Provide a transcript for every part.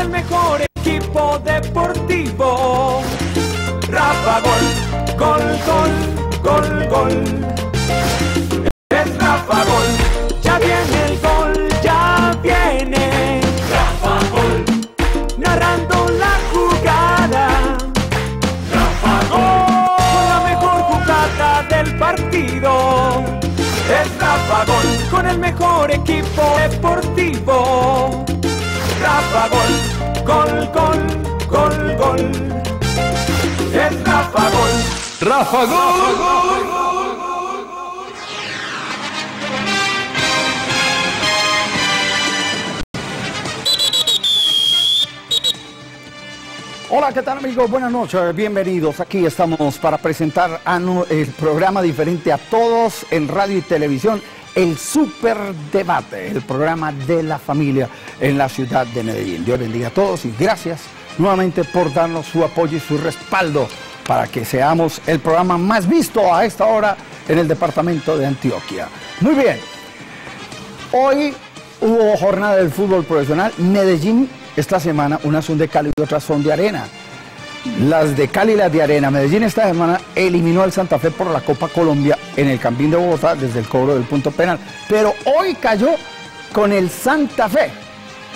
el mejor equipo deportivo. Rafa Gol, gol, gol, gol, gol. Es Rafa Gol, ya viene el gol, ya viene. Rafa Gol, narrando la jugada. Rafa Gol, con la mejor jugada del partido. Es Rafa Gol, con el mejor equipo deportivo. Rafa Gol, gol, gol, gol, gol. Es Rafa Gol. Rafa Gol. Hola, ¿qué tal amigos? Buenas noches, bienvenidos. Aquí estamos para presentar a el programa diferente a todos en radio y televisión, el Super Debate, el programa de la familia en la ciudad de Medellín. Dios bendiga a todos y gracias nuevamente por darnos su apoyo y su respaldo para que seamos el programa más visto a esta hora en el departamento de Antioquia. Muy bien, Hoy hubo jornada del fútbol profesional. Medellín esta semana, unas son de Cali y otras son de arena. Las de Cali y las de arena. Medellín esta semana eliminó al Santa Fe por la Copa Colombia en el Campín de Bogotá desde el cobro del punto penal. Pero hoy cayó con el Santa Fe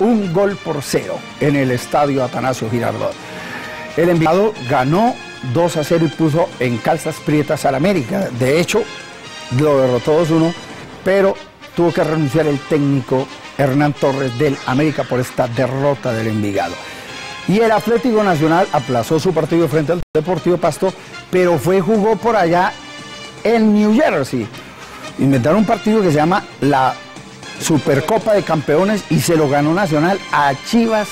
un gol por cero en el estadio Atanasio Girardot. El enviado ganó 2 a 0 y puso en calzas prietas al América. De hecho, lo derrotó 2-1, pero tuvo que renunciar el técnico Hernán Torres del América por esta derrota del Envigado. Y el Atlético Nacional aplazó su partido frente al Deportivo Pasto, pero fue jugó por allá en New Jersey. Inventaron un partido que se llama la Supercopa de Campeones y se lo ganó Nacional a Chivas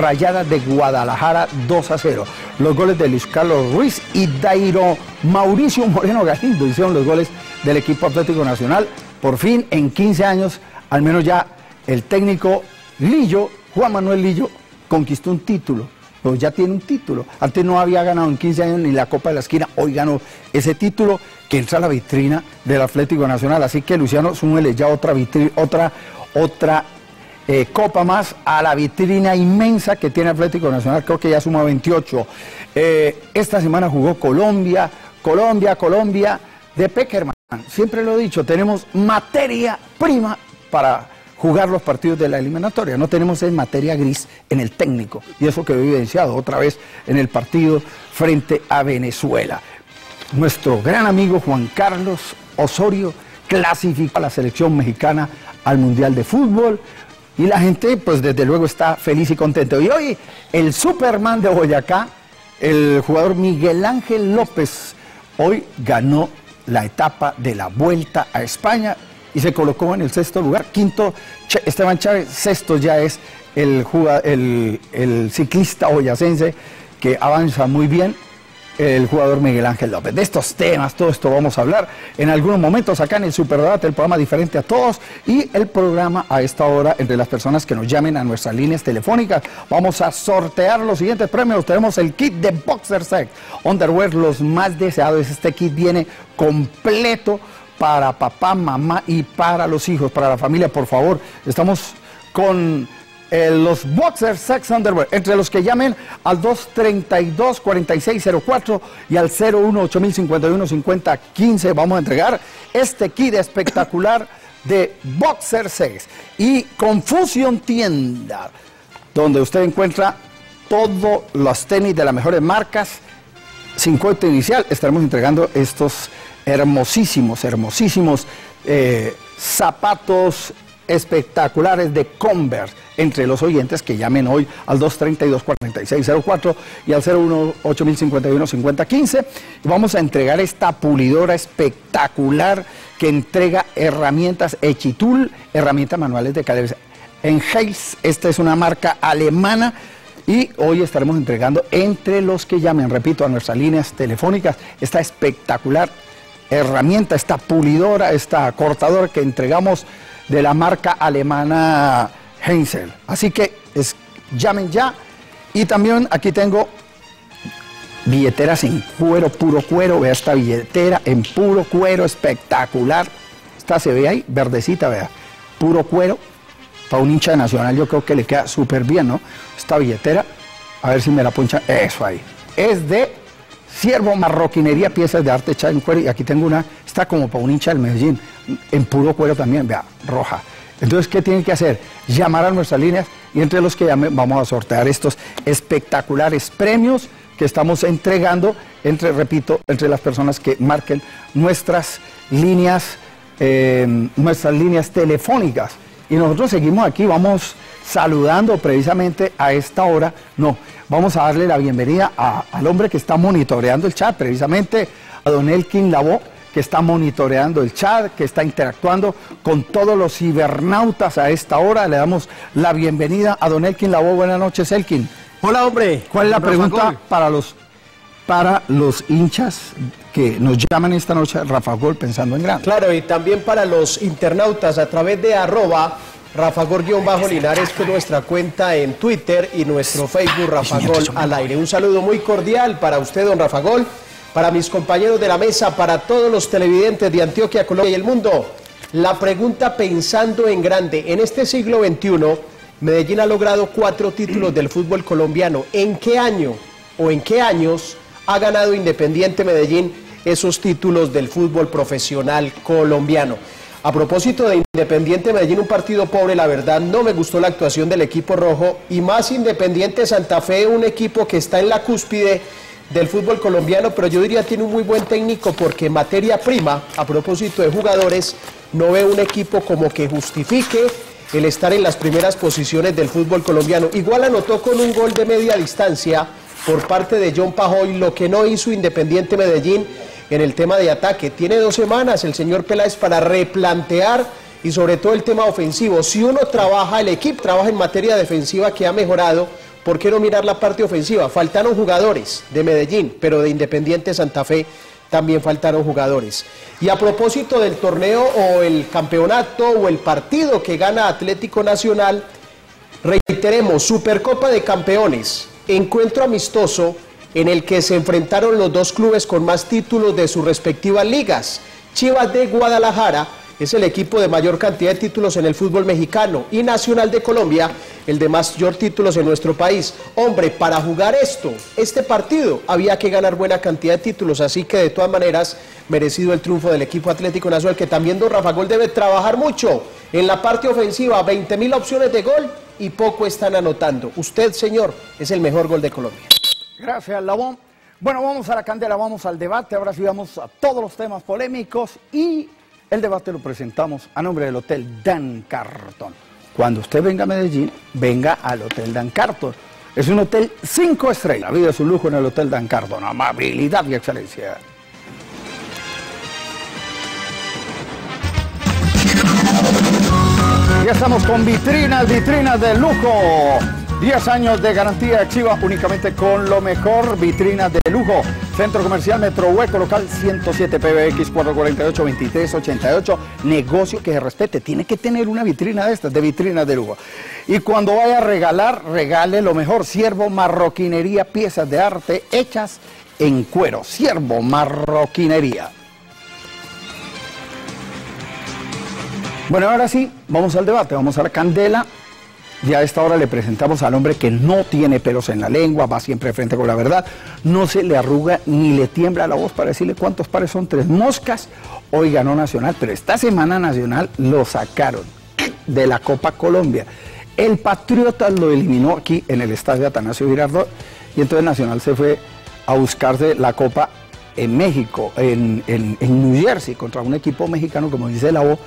Rayadas de Guadalajara 2 a 0. Los goles de Luis Carlos Ruiz y Dairo Mauricio Moreno Galindo hicieron los goles del equipo Atlético Nacional. Por fin, en 15 años, al menos ya el técnico Lillo, Juan Manuel Lillo, conquistó un título. Pero ya tiene un título. Antes no había ganado en 15 años ni la Copa de la Esquina. Hoy ganó ese título que entra a la vitrina del Atlético Nacional. Así que Luciano, súmele ya otra otra, otra eh, copa más a la vitrina inmensa que tiene Atlético Nacional, creo que ya suma 28. Eh, esta semana jugó Colombia, Colombia, Colombia, de Peckerman. Siempre lo he dicho, tenemos materia prima para jugar los partidos de la eliminatoria. No tenemos en materia gris en el técnico. Y eso que he evidenciado otra vez en el partido frente a Venezuela. Nuestro gran amigo Juan Carlos Osorio clasificó a la selección mexicana al Mundial de Fútbol. Y la gente, pues desde luego está feliz y contento. Y hoy el Superman de Boyacá, el jugador Miguel Ángel López, hoy ganó la etapa de la Vuelta a España y se colocó en el sexto lugar. Quinto, Esteban Chávez, sexto ya es el, el, el ciclista boyacense que avanza muy bien el jugador Miguel Ángel López. De estos temas, todo esto vamos a hablar en algunos momentos acá en el Superdebate, el programa diferente a todos y el programa a esta hora entre las personas que nos llamen a nuestras líneas telefónicas. Vamos a sortear los siguientes premios. Tenemos el kit de Boxer Sex Underwear, los más deseados. Este kit viene completo para papá, mamá y para los hijos, para la familia, por favor. Estamos con eh, los Boxer Sex Underwear, entre los que llamen al 232-4604 y al 018051-5015 vamos a entregar este kit espectacular de Boxer Sex. Y Confusion Tienda, donde usted encuentra todos los tenis de las mejores marcas, sin costo inicial, estaremos entregando estos hermosísimos, hermosísimos eh, zapatos espectaculares de Converse entre los oyentes que llamen hoy al 232-4604 y al 018051-5015. Y vamos a entregar esta pulidora espectacular que entrega herramientas Echitul, herramientas manuales de cabeza. En Hayes, esta es una marca alemana y hoy estaremos entregando entre los que llamen, repito, a nuestras líneas telefónicas, esta espectacular herramienta, esta pulidora, esta cortadora que entregamos de la marca alemana Heinzel. Así que es- llamen ya. Y también aquí tengo billeteras en cuero, puro cuero. Vea esta billetera en puro cuero, espectacular. Esta se ve ahí, verdecita, vea. Puro cuero. Para un hincha nacional yo creo que le queda súper bien, ¿no? esta billetera, a ver si me la ponchan, eso ahí. Es de Siervo Marroquinería, piezas de arte hecha en cuero, y aquí tengo una, está como para un hincha del Medellín, en puro cuero también, vea, roja. Entonces, ¿qué tienen que hacer? Llamar a nuestras líneas y entre los que llamen vamos a sortear estos espectaculares premios que estamos entregando entre, repito, entre las personas que marquen nuestras líneas, eh, nuestras líneas telefónicas. Y nosotros seguimos aquí, vamos saludando precisamente a esta hora. No, vamos a darle la bienvenida al hombre que está monitoreando el chat, precisamente a don Elkin Lavó, que está monitoreando el chat, que está interactuando con todos los cibernautas a esta hora. Le damos la bienvenida a don Elkin Lavó. Buenas noches, Elkin. Hola, hombre. ¿Cuál es la pregunta para los, para los hinchas que nos llaman esta noche Rafa Gol pensando en grande? Claro, y también para los internautas a través de arroba Rafa bajo linares con nuestra cuenta en Twitter y nuestro Facebook Rafa Gol al aire. Un saludo muy cordial para usted, don Rafa Gol, para mis compañeros de la mesa, para todos los televidentes de Antioquia, Colombia y el mundo. La pregunta pensando en grande, en este siglo XXI, Medellín ha logrado cuatro títulos del fútbol colombiano. ¿En qué año o en qué años ha ganado Independiente Medellín esos títulos del fútbol profesional colombiano? A propósito de Independiente Medellín, un partido pobre, la verdad no me gustó la actuación del equipo rojo y más Independiente Santa Fe, un equipo que está en la cúspide del fútbol colombiano, pero yo diría tiene un muy buen técnico porque materia prima, a propósito de jugadores, no ve un equipo como que justifique el estar en las primeras posiciones del fútbol colombiano. Igual anotó con un gol de media distancia por parte de John Pajoy, lo que no hizo Independiente Medellín en el tema de ataque. Tiene dos semanas el señor Peláez para replantear y sobre todo el tema ofensivo. Si uno trabaja, el equipo trabaja en materia defensiva que ha mejorado, ¿por qué no mirar la parte ofensiva? Faltaron jugadores de Medellín, pero de Independiente Santa Fe también faltaron jugadores. Y a propósito del torneo o el campeonato o el partido que gana Atlético Nacional, reiteremos, Supercopa de Campeones, encuentro amistoso en el que se enfrentaron los dos clubes con más títulos de sus respectivas ligas. Chivas de Guadalajara es el equipo de mayor cantidad de títulos en el fútbol mexicano y Nacional de Colombia el de mayor títulos en nuestro país. Hombre, para jugar esto, este partido, había que ganar buena cantidad de títulos, así que de todas maneras, merecido el triunfo del equipo Atlético Nacional, que también Don Rafa Gol debe trabajar mucho en la parte ofensiva, 20 mil opciones de gol y poco están anotando. Usted, señor, es el mejor gol de Colombia. Gracias, Labón. Bueno, vamos a la candela, vamos al debate. Ahora sí vamos a todos los temas polémicos y el debate lo presentamos a nombre del Hotel Dan Carton. Cuando usted venga a Medellín, venga al Hotel Dan Carton. Es un hotel cinco estrellas. La vida es un lujo en el Hotel Dan Carton. Amabilidad y excelencia. Ya estamos con vitrinas, vitrinas de lujo. 10 años de garantía activa únicamente con lo mejor, vitrinas de lujo. Centro Comercial Metro Hueco, local 107 PBX 448-2388. Negocio que se respete. Tiene que tener una vitrina de estas, de vitrinas de lujo. Y cuando vaya a regalar, regale lo mejor. Siervo Marroquinería, piezas de arte hechas en cuero. Siervo Marroquinería. Bueno, ahora sí, vamos al debate, vamos a la candela. Ya a esta hora le presentamos al hombre que no tiene pelos en la lengua, va siempre frente con la verdad, no se le arruga ni le tiembla la voz para decirle cuántos pares son tres moscas. Hoy ganó Nacional, pero esta semana Nacional lo sacaron de la Copa Colombia. El Patriota lo eliminó aquí en el estadio Atanasio Girardot y entonces Nacional se fue a buscarse la Copa en México, en, en New Jersey, contra un equipo mexicano, como dice la voz,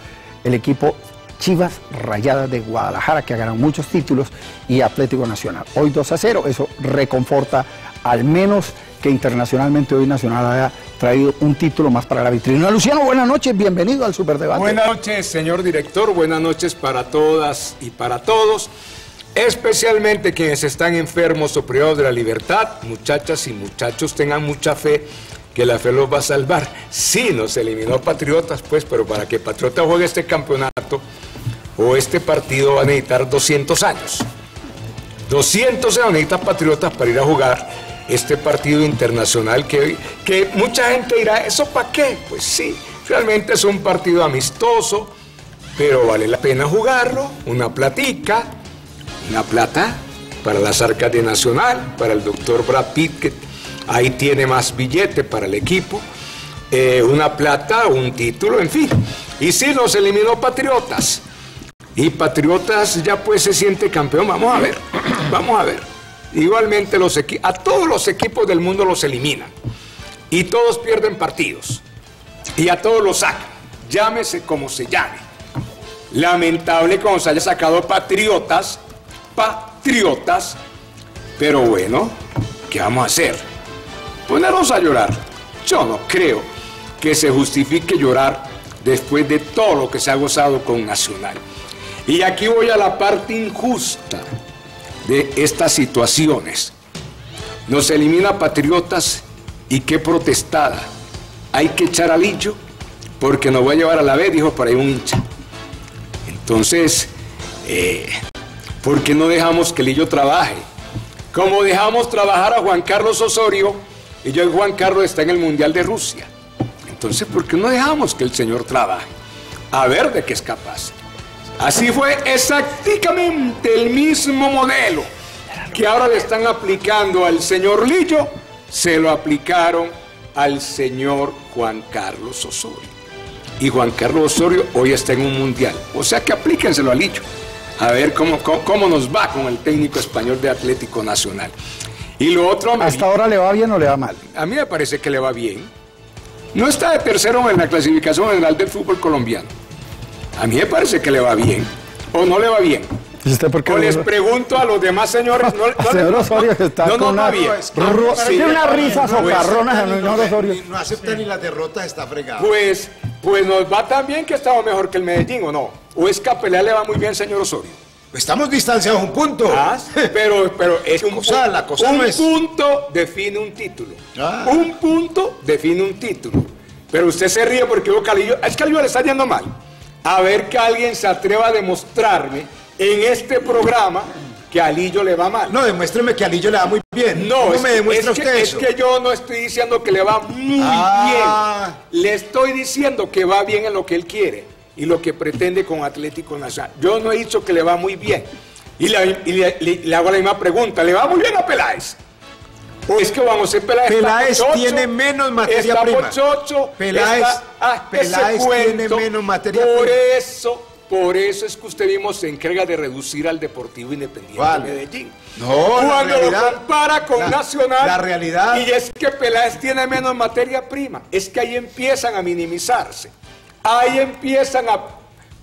el equipo Chivas Rayadas de Guadalajara, que ha ganado muchos títulos, y Atlético Nacional. Hoy 2 a 0, eso reconforta al menos que internacionalmente hoy Nacional haya traído un título más para la vitrina. Luciano, buenas noches, bienvenido al Superdebate. Buenas noches, señor director, buenas noches para todas y para todos, especialmente quienes están enfermos o privados de la libertad. Muchachas y muchachos, tengan mucha fe que la fe los va a salvar. Sí, nos eliminó Patriotas, pues, pero para que Patriota juegue este campeonato, o este partido va a necesitar 200 años. 200 se necesitan patriotas para ir a jugar este partido internacional que, que mucha gente dirá, ¿eso para qué? Pues sí, realmente es un partido amistoso, pero vale la pena jugarlo, una platica, una plata para las arcas de Nacional, para el doctor Brad Pitt, que ahí tiene más billete para el equipo, eh, una plata, un título, en fin. Y sí, nos eliminó Patriotas. Y Patriotas ya pues se siente campeón, vamos a ver, vamos a ver. Igualmente los a todos los equipos del mundo los eliminan. Y todos pierden partidos. Y a todos los sacan. Llámese como se llame. Lamentable como se haya sacado Patriotas, Patriotas. Pero bueno, ¿qué vamos a hacer? Ponernos a llorar. Yo no creo que se justifique llorar después de todo lo que se ha gozado con Nacional. Y aquí voy a la parte injusta de estas situaciones. Nos elimina Patriotas y qué protestada. Hay que echar a Lillo porque nos va a llevar a la vez, dijo por ahí un hincha. Entonces, eh, ¿por qué no dejamos que Lillo trabaje? Como dejamos trabajar a Juan Carlos Osorio, y yo Juan Carlos está en el Mundial de Rusia. Entonces, ¿por qué no dejamos que el señor trabaje? A ver de qué es capaz. Así fue exactamente el mismo modelo que ahora le están aplicando al señor Lillo, se lo aplicaron al señor Juan Carlos Osorio y Juan Carlos Osorio hoy está en un mundial. O sea que aplíquenselo a Lillo. A ver cómo, cómo, nos va con el técnico español de Atlético Nacional. Y lo otro... ¿Hasta ahora le va bien o le va mal? A mí me parece que le va bien. No está de tercero en la clasificación general del fútbol colombiano. A mí me parece que le va bien. ¿O no le va bien? o les pregunto a los demás señores. No, no, señor Osorio está con una, una risa socarrona, señor Osorio. No acepta ni las derrotas, está fregado. Pues pues nos va tan bien que estamos mejor que el Medellín, ¿o no? ¿O es que a le va muy bien, señor Osorio? Estamos distanciados un punto. Ah, pero, pero es un, cosa, la cosa un punto define un título. Ah. Un punto define un título. Pero usted se ríe porque yo Calillo, es que Calillo le está yendo mal. A ver que alguien se atreva a demostrarme en este programa que a Alillo le va mal. No, demuéstreme que a Alillo le va muy bien. No, me demuestra usted que, eso? Es que yo no estoy diciendo que le va muy ah. bien. Le estoy diciendo que va bien en lo que él quiere y lo que pretende con Atlético Nacional. Yo no he dicho que le va muy bien. Y, le, hago la misma pregunta, ¿le va muy bien a Peláez? ¿O es que vamos a Peláez? Peláez tiene menos materia está prima. Peláez, ah, Peláez tiene menos materia prima. Por eso por eso es que usted mismo se encarga de reducir al Deportivo Independiente de Medellín. No, Cuando lo compara con Nacional. La realidad. Y es que Peláez tiene menos materia prima. Es que ahí empiezan a minimizarse. Ahí empiezan a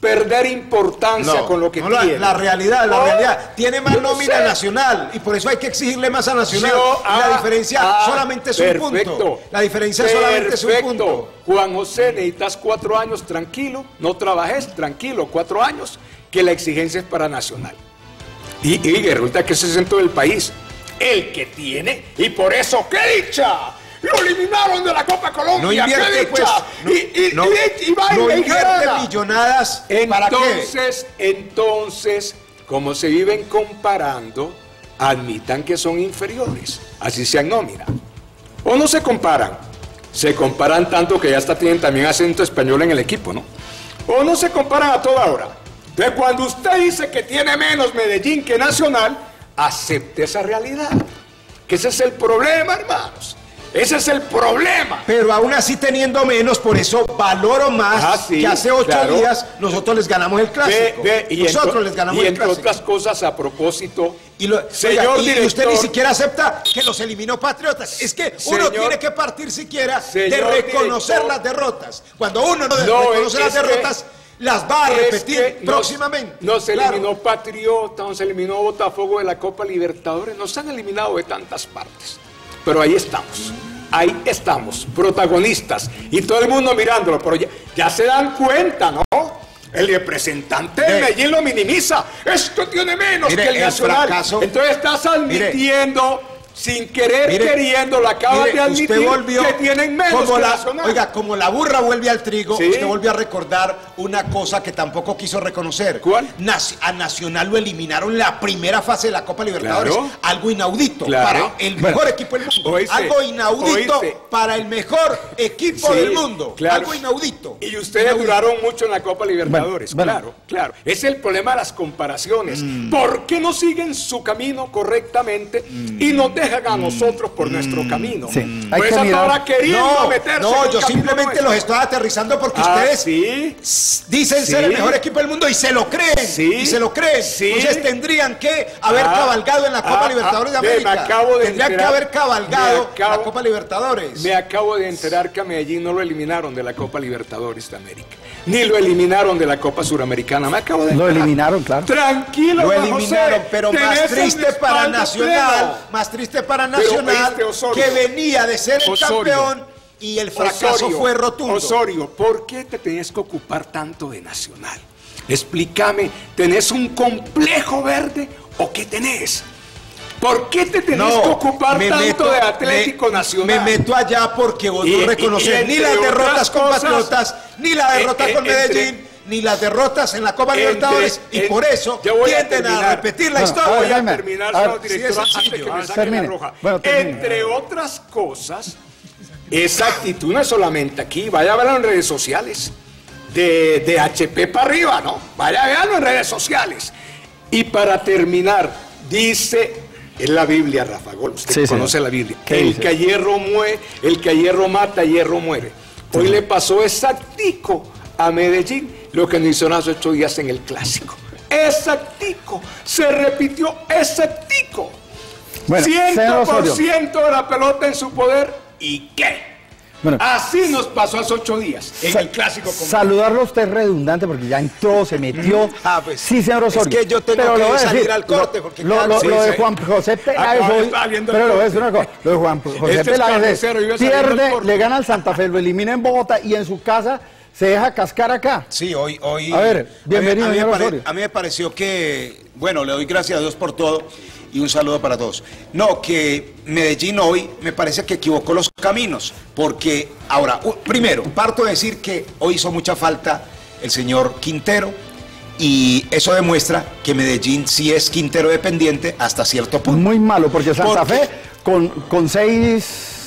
perder importancia con lo que tiene. La, realidad, la realidad. Tiene más nómina nacional y por eso hay que exigirle más a Nacional. la ah, diferencia ah, solamente es un punto. La diferencia solamente es un punto. Juan José, necesitas cuatro años tranquilo, no trabajes tranquilo, cuatro años, que la exigencia es para Nacional. Y, y resulta que ese es en todo el país. El que tiene, y por eso, ¡qué dicha! Lo eliminaron de la Copa Colombia. No invierte, pues, no, invierte millonadas. Entonces, entonces, como se viven comparando, admitan que son inferiores, así sean nómina. O no se comparan, se comparan tanto que ya hasta tienen también acento español en el equipo, ¿no? O no se comparan a toda hora. De cuando usted dice que tiene menos Medellín que Nacional, acepte esa realidad. Que ese es el problema, hermanos. Ese es el problema. Pero aún así teniendo menos, por eso valoro más ah, que hace ocho días nosotros les ganamos el clásico. y nosotros les ganamos el clásico. Y entre otras cosas, a propósito, y, señor y, usted ni siquiera acepta que los eliminó Patriotas. Es que uno tiene que partir siquiera de reconocer las derrotas. Cuando uno no, reconoce las derrotas, las va a repetir próximamente. Nos, eliminó Patriota, nos eliminó Botafogo de la Copa Libertadores, nos han eliminado de tantas partes. Pero ahí estamos. Ahí estamos, protagonistas. Y todo el mundo mirándolo. Pero ya, se dan cuenta, ¿no? El representante de Medellín lo minimiza. Esto tiene menos que el, Nacional. Entonces estás admitiendo sin querer queriendo, lo acaba de admitir que tienen menos como la, Oiga, como la burra vuelve al trigo, usted volvió a recordar una cosa que tampoco quiso reconocer. ¿Cuál? a Nacional lo eliminaron la primera fase de la Copa Libertadores. Algo inaudito para el mejor equipo del mundo. Algo inaudito para el mejor equipo del mundo. Algo inaudito. Y ustedes duraron mucho en la Copa Libertadores. Claro, claro. Es el problema de las comparaciones. Mm. ¿Por qué no siguen su camino correctamente y no te dejan a nosotros por nuestro mm, camino. Sí. Hay pues que queriendo no, meterse No, yo simplemente los estoy aterrizando porque ah, ustedes ¿sí? dicen ser el mejor equipo del mundo y se lo creen. Sí. Y se lo creen. Entonces tendrían que haber ah, cabalgado en la Copa ah, Libertadores de América. tendrían que haber cabalgado en la Copa Libertadores. Me acabo de enterar que a Medellín no lo eliminaron de la Copa Libertadores de América. Ni lo eliminaron de la Copa Suramericana. Me acabo de enterar. Lo eliminaron, claro. Tranquilo, Lo eliminaron, pero más triste para Nacional. Más triste para Nacional que venía de ser el campeón y el fracaso fue rotundo. Osorio, ¿por qué te tenías que ocupar tanto de Nacional? Explícame, ¿tenés un complejo verde o qué tenés? ¿Por qué te tenés que ocupar tanto de Atlético Nacional? Me meto allá porque vos no reconoces ni las derrotas con Patriotas, ni la derrota con Medellín ni las derrotas en la Copa Libertadores y por eso tienden a, repetir la historia. Voy a terminar, director, Entre otras cosas, esa actitud no es solamente aquí, vaya a verlo en redes sociales. De, de HP para arriba, ¿no? Vaya a verlo en redes sociales. Y para terminar, dice en la Biblia, Rafa Gol, usted conoce la Biblia. El que a hierro muere, el que a hierro mata, a hierro muere. Hoy le pasó exactico a Medellín lo que nos hizo hace ocho días en el clásico. Exactico, se repitió exactico. Bueno, 100% de la pelota en su poder y qué. Bueno, Así nos pasó hace ocho días en el clásico. Saludarlo a usted es redundante porque ya entró, se metió. Ah, pues, sí, señor Osorio. Es que yo tengo que salir al corte porque lo, lo, lo de Juan José Peláez hoy, pero lo voy a decir una cosa, lo de Juan José este Peláez pierde, le gana al Santa Fe, lo elimina en Bogotá y en su casa se deja cascar acá. Sí, hoy... hoy a ver, bienvenido, a mí, a mí, me pareció que, bueno, le doy gracias a Dios por todo y un saludo para todos. No, que Medellín hoy me parece que equivocó los caminos, porque ahora, primero, parto de decir que hoy hizo mucha falta el señor Quintero, y eso demuestra que Medellín sí es Quintero dependiente hasta cierto punto. Muy malo, porque Santa Fe con, con seis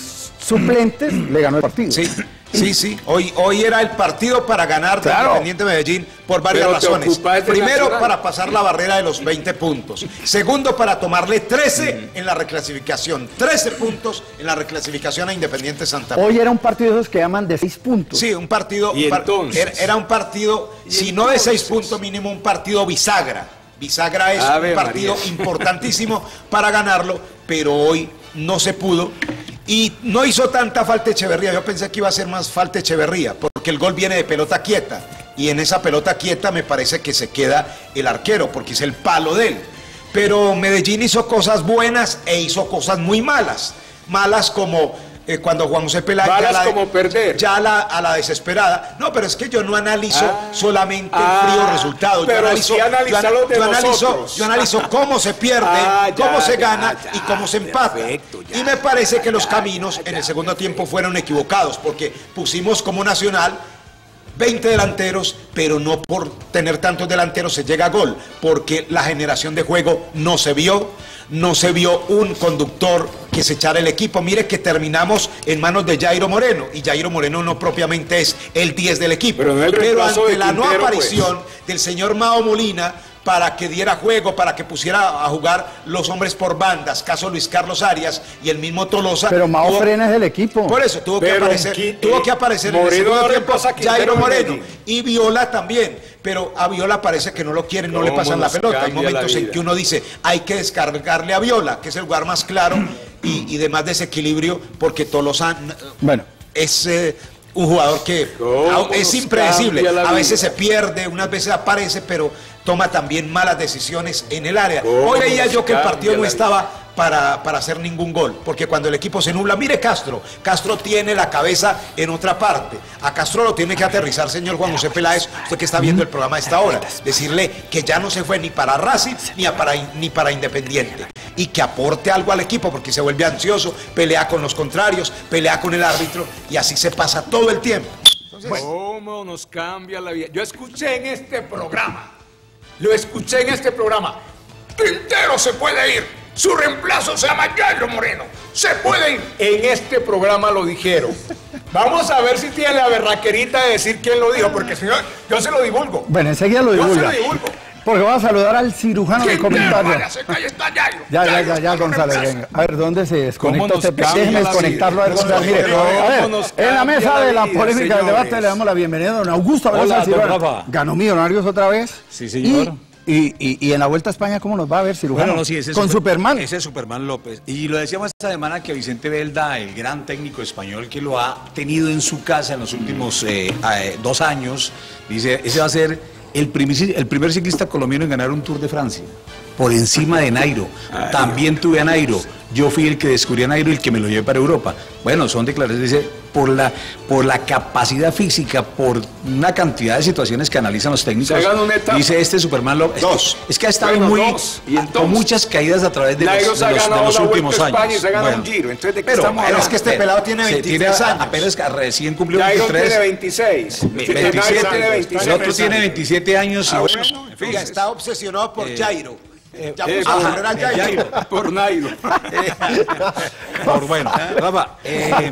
suplentes le ganó el partido. Sí. Sí, sí. Hoy, hoy era el partido para ganar de Independiente Medellín por varias razones. Primero, para pasar la barrera de los 20 puntos. Segundo, para tomarle 13 en la reclasificación. 13 puntos en la reclasificación a Independiente Santa Fe. Hoy era un partido de esos que llaman de 6 puntos. Sí, un partido. era, un partido, si no de 6 puntos mínimo, un partido bisagra. Bisagra es un partido importantísimo para ganarlo, pero hoy no se pudo. Y no hizo tanta falta Echeverría. Yo pensé que iba a ser más falta Echeverría, porque el gol viene de pelota quieta. Y en esa pelota quieta me parece que se queda el arquero, porque es el palo de él. Pero Medellín hizo cosas buenas e hizo cosas muy malas. Malas como eh, cuando Juan José Peláez ya, la, como perder. ya la, a la desesperada. No, pero es que yo no analizo ah. solamente el frío ah. resultado. Yo analizo, yo, analizo, cómo se pierde, ah, cómo se gana y cómo se empata. y me parece que los caminos en el segundo tiempo fueron equivocados, porque pusimos como Nacional 20 delanteros, pero no por tener tantos delanteros se llega a gol, porque la generación de juego no se vio no se vio un conductor que se echara el equipo. Mire que terminamos en manos de Jairo Moreno, y Jairo Moreno no propiamente es el 10 del equipo. Pero, ante la no pues. aparición del señor Mao Molina, para que diera juego, para que pusiera a jugar los hombres por bandas, caso Luis Carlos Arias y el mismo Tolosa. Pero Mao Frena es del equipo. Por eso tuvo que aparecer, tuvo que aparecer en el segundo tiempo Jairo Moreno y Viola también. Pero a Viola parece que no lo quieren, no le pasan la pelota. Hay momentos en que uno dice, hay que descargarle a Viola, que es el lugar más claro y, de más desequilibrio, porque Tolosa bueno. es eh, un jugador que es impredecible. A veces se pierde, unas veces aparece, pero toma también malas decisiones en el área. Hoy veía yo que el partido no estaba para, para, hacer ningún gol, porque cuando el equipo se nubla, mire Castro, Castro tiene la cabeza en otra parte. A Castro lo tiene que aterrizar, señor Juan José Peláez, usted que está viendo el programa a esta hora, decirle que ya no se fue ni para Racing ni, para, ni para Independiente. y que aporte algo al equipo porque se vuelve ansioso, pelea con los contrarios, pelea con el árbitro y así se pasa todo el tiempo. ¿Cómo nos cambia la vida? Yo escuché en este programa, lo escuché en este programa, Quintero se puede ir, su reemplazo se llama Jairo Moreno, se puede ir. En este programa lo dijeron. Vamos a ver si tiene la berraquerita de decir quién lo dijo, porque si no, yo se lo divulgo. Bueno, enseguida lo divulga. Yo se lo divulgo. Porque va a saludar al cirujano de comentario. Ya, ya, ya, ya, González, venga. A ver, ¿dónde se desconectó este Déjeme desconectarlo a ver, González. Mire, a ver, en la mesa de la polémica del debate le damos la bienvenida a don Augusto Hola, don Rafa. Ganó Millonarios otra vez. Sí, señor. Y, y, y, en la Vuelta a España, ¿cómo nos va a ver, cirujano? Bueno, no, sí, ese Con super- Superman. Ese es Superman López. Y lo decíamos esta semana que Vicente Belda, el gran técnico español que lo ha tenido en su casa en los últimos eh, eh, dos años, dice, ese va a ser el, primer ciclista colombiano en ganar un Tour de Francia. Por encima de Nairo. También tuve a Nairo. Yo fui el que descubrí a Nairo y el que me lo llevé para Europa. Bueno, son declaraciones, dice, por la, por la capacidad física, por una cantidad de situaciones que analizan los técnicos. Se gana una etapa. Dice este Superman López. Dos. Es que, ha estado Bueno, muy. dos. Y con muchas caídas a través de los, de de últimos años. España y se ha ganado Bueno, un Giro. Entonces, ¿de qué pero, estamos pero es que este pelado tiene se 23 años. Apenas recién cumplió Jairo 23. tiene 26. ve- Nairo 27, tiene 26. el otro tiene 27 años y Ah, bueno, en fin. Está obsesionado por Jairo. Ya eh, puso a. Por Nairo. Por bueno, Rafa, eh,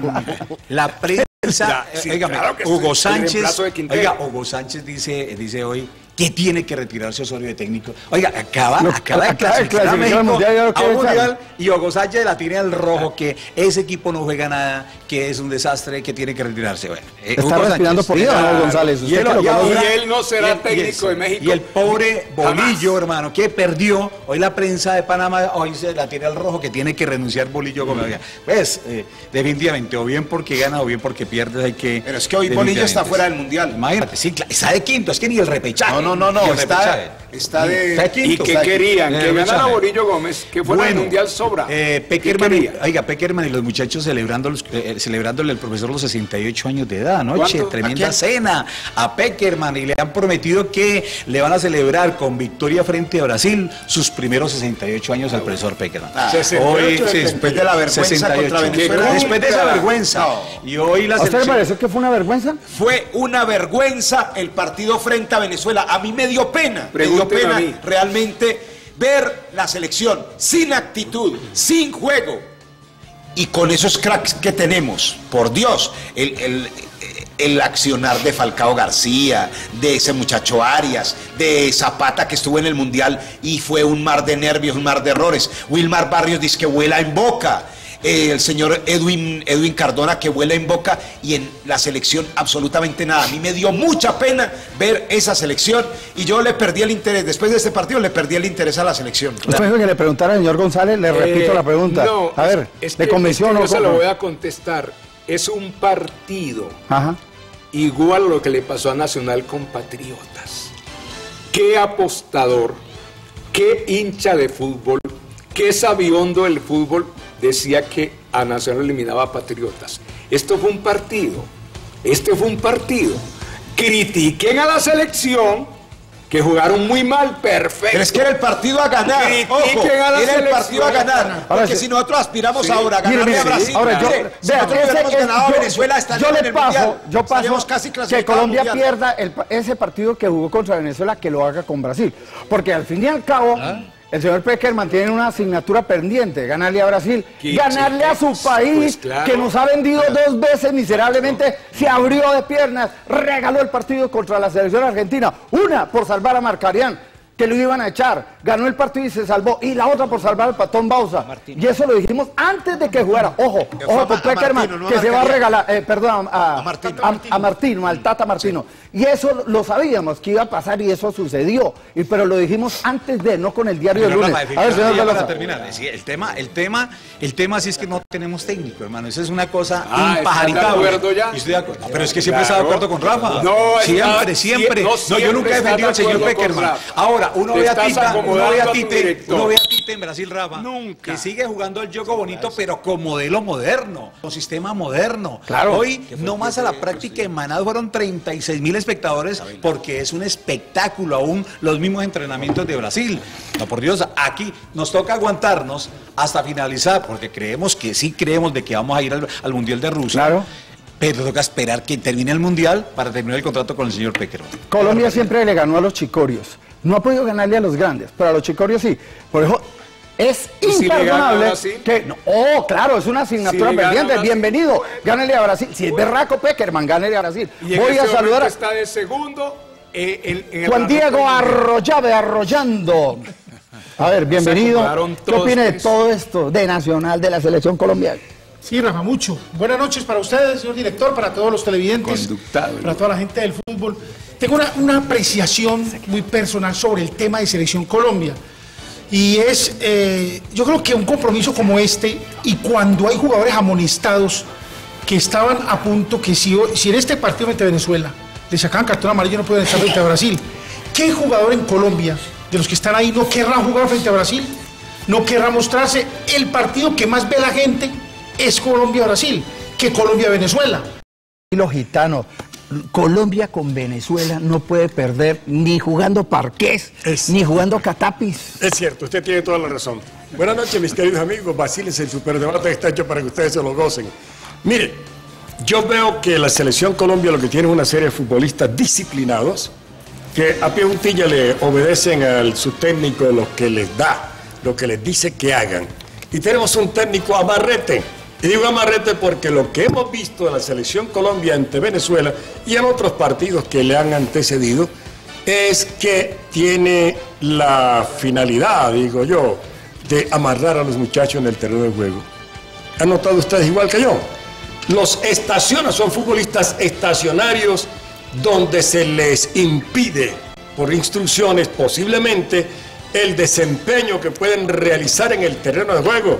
la prensa, Ya, eh, sí, óigame, claro que sí, Hugo Sánchez, oiga, Hugo Sánchez dice, dice hoy que tiene que retirarse Osorio de técnico. Oiga, acaba, Lo- acaba de clasificar a México ya lo a un. Mundial y Hugo Sánchez la tiene al rojo, que ese equipo no juega nada, que es un desastre, que tiene que retirarse. Bueno, eh, Está respirando por vida, claro. ¿no, González? Y Usted él, que lo y él no será técnico de México. Y el pobre Jamás. Bolillo, hermano, que perdió. Hoy la prensa de Panamá hoy se la tiene al rojo, que tiene que renunciar Bolillo oiga, Pues, eh, definitivamente, o bien porque gana o bien porque pierde, hay que. Pero es que hoy Bolillo está fuera del Mundial. Imagínate, sí, está de quinto, es que ni el repechaje. No, no, no, no, está, está de... Está de quinto. ¿Y de- querían? el Que ganara. Borillo Gómez, que fuera el Mundial sobra. Eh, ¿Qué Peckerman, oiga, Peckerman y los muchachos celebrando los- eh, celebrándole al profesor los 68 años de edad anoche. Tremenda cena a Peckerman y le han prometido que le van a celebrar con victoria frente a Brasil sus primeros 68 años al profesor Peckerman. Ah, 68 sí, después de la vergüenza contra Venezuela. Después de esa vergüenza. No. Y hoy la ¿A usted le pareció que fue una vergüenza? Fue una vergüenza el partido frente a Venezuela. A mí me dio pena, me dio pena realmente ver la selección sin actitud, sin juego. Y con esos cracks que tenemos, por Dios, el, el- el accionar de Falcao García, de ese muchacho Arias, de Zapata que estuvo en el Mundial y fue un mar de nervios, un mar de errores. Wilmar Barrios dice que vuela en boca. Eh, el señor Edwin, Edwin Cardona que vuela en boca y en la selección absolutamente nada. A mí me dio mucha pena ver esa selección y yo le perdí el interés. Después de este partido le perdí el interés a la selección. Usted dijo que le preguntara al señor González, le repito Eh, la pregunta. no, a ver, es ¿le que- convenció es o no? Yo se lo voy a contestar. Es un partido Ajá. igual a lo que le pasó a Nacional con Patriotas. Qué apostador, qué hincha de fútbol, qué sabiondo del fútbol decía que a Nacional eliminaba a Patriotas. Esto fue un partido, este fue un partido. Critiquen a la selección que jugaron muy mal, perfecto. Pero es que era el partido a ganar. Critiquen Ojo, a la era el selección. partido a ganar. Ahora Porque sí. si nosotros aspiramos ahora a ganarle mire, a Brasil, ahora yo, mire, si vea, nosotros ese hubiéramos es- ganado a yo- Venezuela, yo estaríamos le en el paso, Mundial. yo paso Estaríamos casi que Colombia pierda el ese partido que jugó contra Venezuela, que lo haga con Brasil. Porque al fin y al cabo, Ah. El señor Peckerman tiene una asignatura pendiente, ganarle a Brasil, Qué ganarle a su país, pues, claro. que nos ha vendido dos veces miserablemente, se abrió de piernas, regaló el partido contra la selección argentina, una por salvar a Marcarián, que lo iban a echar, ganó el partido y se salvó, y la otra por salvar al patón Bausa. Y eso lo dijimos antes de que jugara. Ojo, Que ojo con Peckerman, Martino, no a que se va a regalar, eh, perdón, a, A Martino. a- a Martino, al Tata Martino. Y eso lo sabíamos que iba a pasar y eso sucedió. Y, pero lo dijimos antes de, no con el diario de Pero, lunes. Rafa, A ver, señor definitivamente, Velosa. para terminar, sí, el tema, el tema, el tema sí es que no tenemos técnico, hermano. Eso es una cosa Ah, ¿está de impajaritable. acuerdo ya? Y estoy de acuerdo. Pero es que siempre está de Claro. acuerdo con Rafa. No, siempre, está- siempre. no, No, yo siempre nunca he defendido al de señor Peckerman. Ahora, uno ve a Tita, uno ve a Tite, uno ve a Tite en Brasil, Rafa. Nunca. Que sigue jugando el juego bonito, pero con modelo moderno, con sistema moderno. Claro. Hoy, no más a la práctica en Maná fueron 36 mil espectadores porque es un espectáculo aún los mismos entrenamientos de Brasil. No, por Dios, aquí nos toca aguantarnos hasta finalizar, porque creemos que sí creemos de que vamos a ir al, Mundial de Rusia. Claro. Pero toca esperar que termine el Mundial para terminar el contrato con el señor Pequero. Colombia siempre le ganó a los chicorios. No ha podido ganarle a los grandes, pero a los chicorios sí. Por eso es imperdonable que oh claro es una asignatura pendiente bienvenido. Gánale a Brasil. Si es berraco Peckerman gánale a Brasil. Voy a saludar a está de segundo eh, Juan Diego Arroyave arrollando. A ver bienvenido. ¿qué opina de todo esto de Nacional de la selección colombiana? Sí, Rafa, mucho. Buenas noches para ustedes, señor director, para todos los televidentes, para toda la gente del fútbol. Tengo una, una apreciación muy personal sobre el tema de Selección Colombia. Y es, eh, yo creo que un compromiso como este, y cuando hay jugadores amonestados que estaban a punto que si, si en este partido frente a Venezuela le sacaban cartón amarillo no pueden estar frente a Brasil, ¿qué jugador en Colombia de los que están ahí no querrá jugar frente a Brasil? ¿No querrá mostrarse el partido que más ve la gente es Colombia-Brasil que Colombia-Venezuela? Los gitanos, Colombia con Venezuela no puede perder ni jugando parqués, ni jugando catapis. Es cierto, usted tiene toda la razón. Buenas noches, mis queridos amigos. Basiles, el superdebate está hecho para que ustedes se lo gocen. Mire, yo veo que la selección Colombia lo que tiene es una serie de futbolistas disciplinados que a pie juntilla le obedecen al su técnico lo que les da, lo que les dice que hagan. Y tenemos un técnico amarrete y digo amarrete porque lo que hemos visto en la selección Colombia ante Venezuela y en otros partidos que le han antecedido es que tiene la finalidad, digo yo, de amarrar a los muchachos en el terreno de juego. ¿Han notado ustedes igual que yo? Los estaciona, son futbolistas estacionarios donde se les impide por instrucciones posiblemente el desempeño que pueden realizar en el terreno de juego.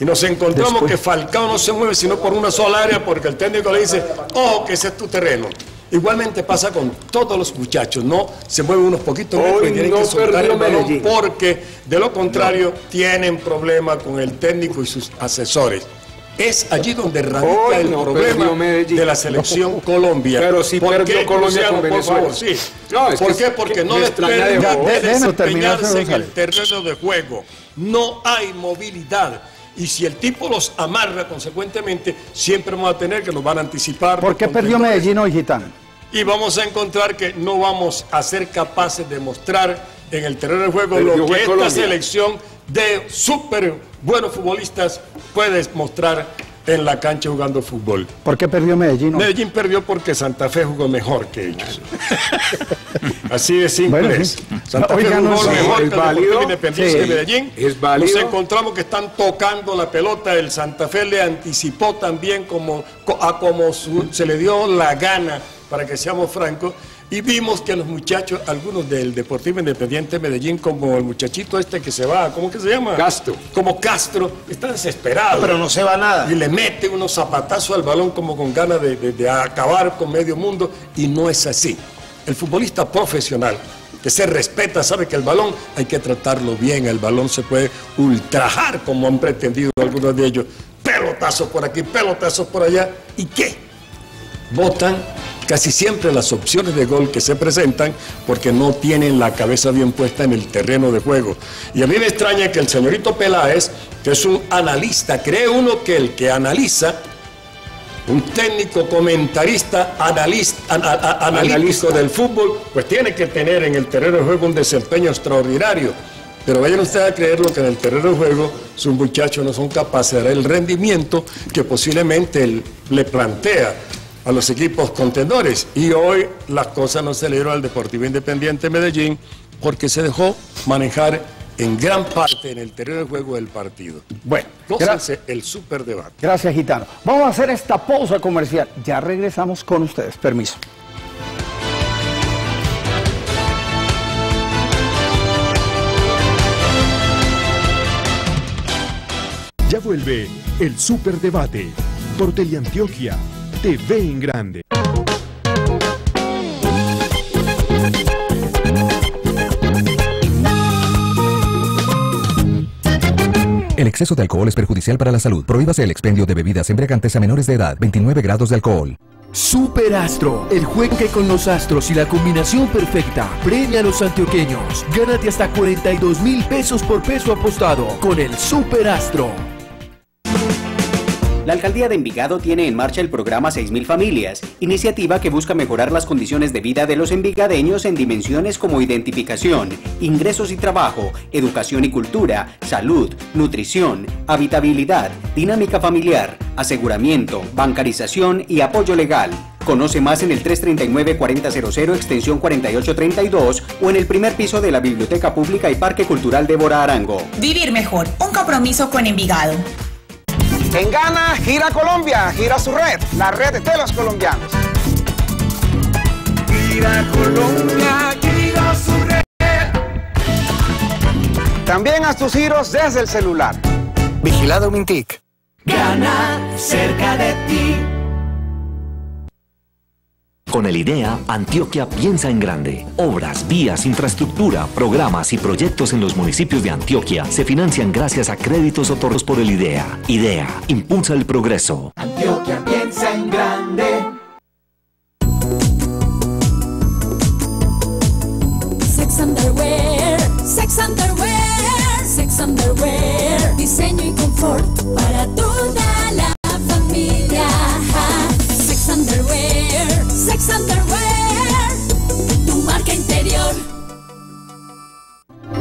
Y nos encontramos que Falcao no se mueve sino por una sola área porque el técnico le dice, oh, que ese es tu terreno. Igualmente pasa con todos los muchachos, no se mueven unos poquitos y tienen que soltar el balón porque de lo contrario tienen problemas con el técnico y sus asesores. Es allí donde radica el problema de la selección Colombia. Pero si perdió Colombia con Venezuela. Por favor, sí. ¿Por qué? Porque no les permite desempeñarse en el terreno de juego. No hay movilidad. Y si el tipo los amarra, consecuentemente, siempre vamos a tener que nos van a anticipar. ¿Por qué perdió Medellín hoy, Gitano? Y vamos a encontrar que no vamos a ser capaces de mostrar en el terreno de juego lo que esta selección de súper buenos futbolistas puede mostrar en la cancha jugando fútbol. ¿Por qué perdió Medellín? Medellín perdió porque Santa Fe jugó mejor que ellos. Así de simple es. Santa Fe jugó mejor que válido. Independiente de Medellín. Es válido. Nos encontramos que están tocando la pelota. El Santa Fe le anticipó también como, a como se le dio la gana, para que seamos francos y vimos que los muchachos, algunos del Deportivo Independiente Medellín, como el muchachito este que se va, ¿cómo que se llama? Castro. Como Castro, está desesperado. Pero no se va nada. Y le mete unos zapatazos al balón como con ganas de, acabar con medio mundo, y no es así. El futbolista profesional, que se respeta, sabe que el balón hay que tratarlo bien, el balón se puede ultrajar, como han pretendido algunos de ellos. Pelotazos por aquí, pelotazos por allá. ¿Y qué? Votan casi siempre las opciones de gol que se presentan porque no tienen la cabeza bien puesta en el terreno de juego. Y a mí me extraña que el señorito Peláez, que es un analista, cree uno que el que analiza, un técnico comentarista, analista, analítico del fútbol, pues tiene que tener en el terreno de juego un desempeño extraordinario. Pero vayan ustedes a creerlo que en el terreno de juego sus muchachos no son capaces de dar el rendimiento que posiblemente él le plantea a los equipos contendores. Y hoy las cosas no se le dieron al Deportivo Independiente Medellín porque se dejó manejar en gran parte en el terreno de juego del partido. Bueno, gracias el superdebate. Gracias, Gitano. Vamos a hacer esta pausa comercial. Ya regresamos con ustedes. Permiso. Ya vuelve el superdebate por Teleantioquia TV en grande. El exceso de alcohol es perjudicial para la salud. Prohíbase el expendio de bebidas embriagantes a menores de edad. 29 grados de alcohol. Superastro, el juego que con los astros y la combinación perfecta premia a los antioqueños. Gánate hasta 42 mil pesos por peso apostado con el Superastro. La alcaldía de Envigado tiene en marcha el programa 6.000 Familias, iniciativa que busca mejorar las condiciones de vida de los envigadeños en dimensiones como identificación, ingresos y trabajo, educación y cultura, salud, nutrición, habitabilidad, dinámica familiar, aseguramiento, bancarización y apoyo legal. Conoce más en el 339-4000 extensión 4832 o en el primer piso de la Biblioteca Pública y Parque Cultural de Bora Arango. Vivir mejor, un compromiso con Envigado. En Ghana, gira Colombia, gira su red, la red de los colombianos. Gira Colombia, gira su red. También haz tus giros desde el celular. Vigilado Mintic. Gana cerca de ti. Con el IDEA, Antioquia piensa en grande. Obras, vías, infraestructura, programas y proyectos en los municipios de Antioquia se financian gracias a créditos otorgados por el IDEA. IDEA, impulsa el progreso. Antioquia piensa en grande. Sex underwear, sex underwear, sex underwear. Diseño y confort para toda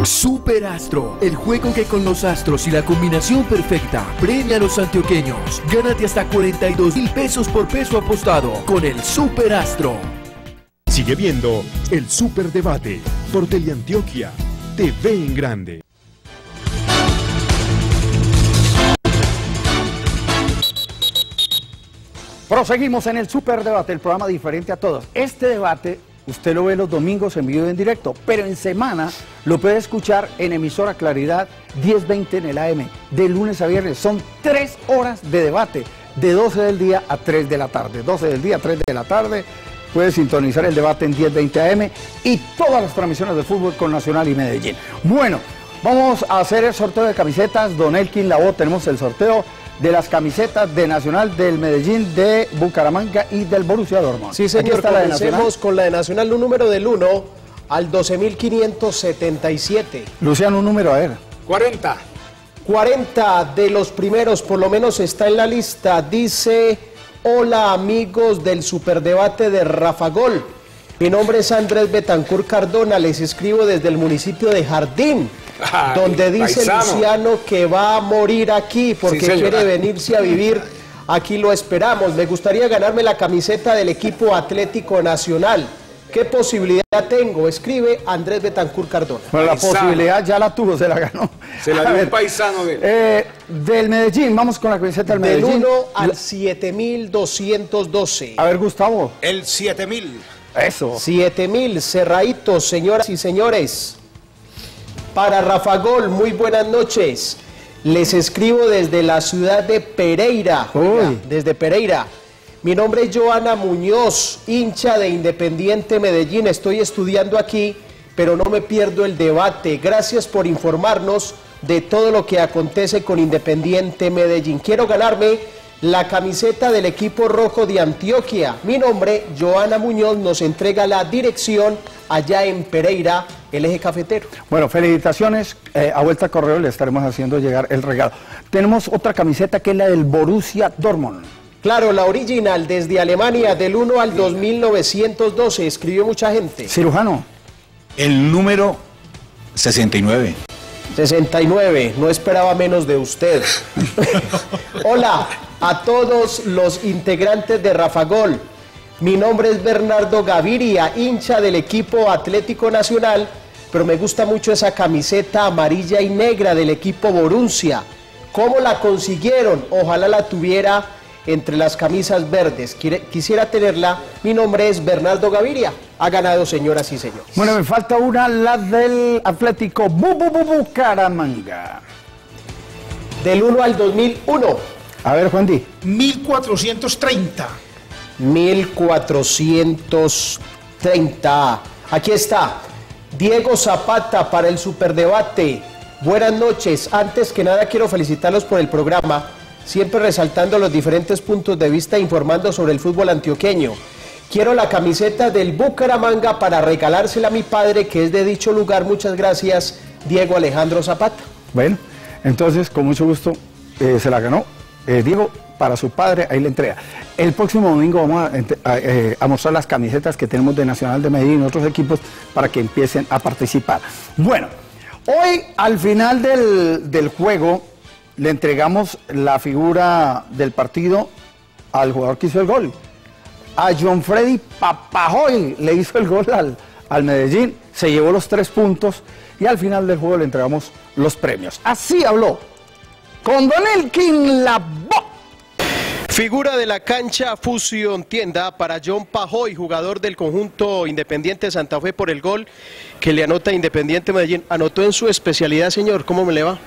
Superastro, el juego que con los astros y la combinación perfecta premia a los antioqueños. Gánate hasta 42 mil pesos por peso apostado con el Superastro. Sigue viendo el Superdebate por Teleantioquia TV en Grande. Proseguimos en el Superdebate, el programa diferente a todos. Este debate usted lo ve los domingos en vivo en directo, pero en semana lo puede escuchar en emisora Claridad 1020 en el AM, de lunes a viernes. Son tres horas de debate, de 12 del día a 3 de la tarde. 12 del día a 3 de la tarde. Puede sintonizar el debate en 1020 AM y todas las transmisiones de fútbol con Nacional y Medellín. Bueno, vamos a hacer el sorteo de camisetas. Don Elkin Labo, tenemos el sorteo de las camisetas de Nacional del Medellín, de Bucaramanga y del Borussia Dortmund. Sí, señor, comencemos con la de Nacional, un número del 1 al 12.577. Luciano, un número, a ver. 40. 40 de los primeros, por lo menos está en la lista. Dice, hola amigos del Superdebate de Rafa Gol. Mi nombre es Andrés Betancur Cardona, les escribo desde el municipio de Jardín. Ay, donde dice paisano. Luciano que va a morir aquí porque Sí, quiere venirse a vivir. Aquí lo esperamos. Me gustaría ganarme la camiseta del equipo Atlético Nacional. ¿Qué posibilidad tengo? Escribe Andrés Betancur Cardona. Bueno, la posibilidad ya la tuvo, se la ganó. Se la dio un paisano de él. eh, del Medellín, vamos con la camiseta del Del Medellín. 1 al 7212. A ver, Gustavo. El 7000. Eso. 7000 cerraditos, señoras y señores. Para Rafa Gol, muy buenas noches. Les escribo desde la ciudad de Pereira. Desde Pereira. Mi nombre es Joana Muñoz, hincha de Independiente Medellín. Estoy estudiando aquí, pero no me pierdo el debate. Gracias por informarnos de todo lo que acontece con Independiente Medellín. Quiero ganarme la camiseta del equipo rojo de Antioquia. Mi nombre, Joana Muñoz, nos entrega la dirección allá en Pereira, el eje cafetero. Bueno, felicitaciones. Eh, a vuelta a correo le estaremos haciendo llegar el regalo. Tenemos otra camiseta que es la del Borussia Dortmund. Claro, la original desde Alemania del 1 al 2912, escribió mucha gente. Cirujano. El número 69. 69, no esperaba menos de usted. Hola a todos los integrantes de Rafa Gol. Mi nombre es Bernardo Gaviria, hincha del equipo Atlético Nacional, pero me gusta mucho esa camiseta amarilla y negra del equipo Borussia. ¿Cómo la consiguieron? Ojalá la tuviera entre las camisas verdes. Quiere- Quisiera tenerla. Mi nombre es Bernardo Gaviria. Ha ganado, señoras y señores. Bueno, me falta una, la del Atlético Bu, Bu, Bu, Bucaramanga. Del 1 al 2001. A ver, Juan Di. 1430. 1430. Aquí está. Diego Zapata para el superdebate. Buenas noches. Antes que nada quiero felicitarlos por el programa, siempre resaltando los diferentes puntos de vista e informando sobre el fútbol antioqueño. Quiero la camiseta del Bucaramanga para regalársela a mi padre que es de dicho lugar. Muchas gracias, Diego Alejandro Zapata. Bueno, entonces con mucho gusto eh, se la ganó eh, Diego para su padre, ahí le entrega. El próximo domingo vamos a, eh, mostrar las camisetas que tenemos de Nacional de Medellín y otros equipos para que empiecen a participar. Bueno, hoy al final del, del juego le entregamos la figura del partido al jugador que hizo el gol. A John Freddy Papajoy le hizo el gol al, al Medellín, se llevó los tres puntos y al final del juego le entregamos los premios. Así habló con Don Elkin Labo. Figura de la cancha Fusión Tienda para John Pajoy, jugador del conjunto Independiente Santa Fe por el gol que le anota Independiente Medellín. Anotó en su especialidad, señor. ¿Cómo me le va?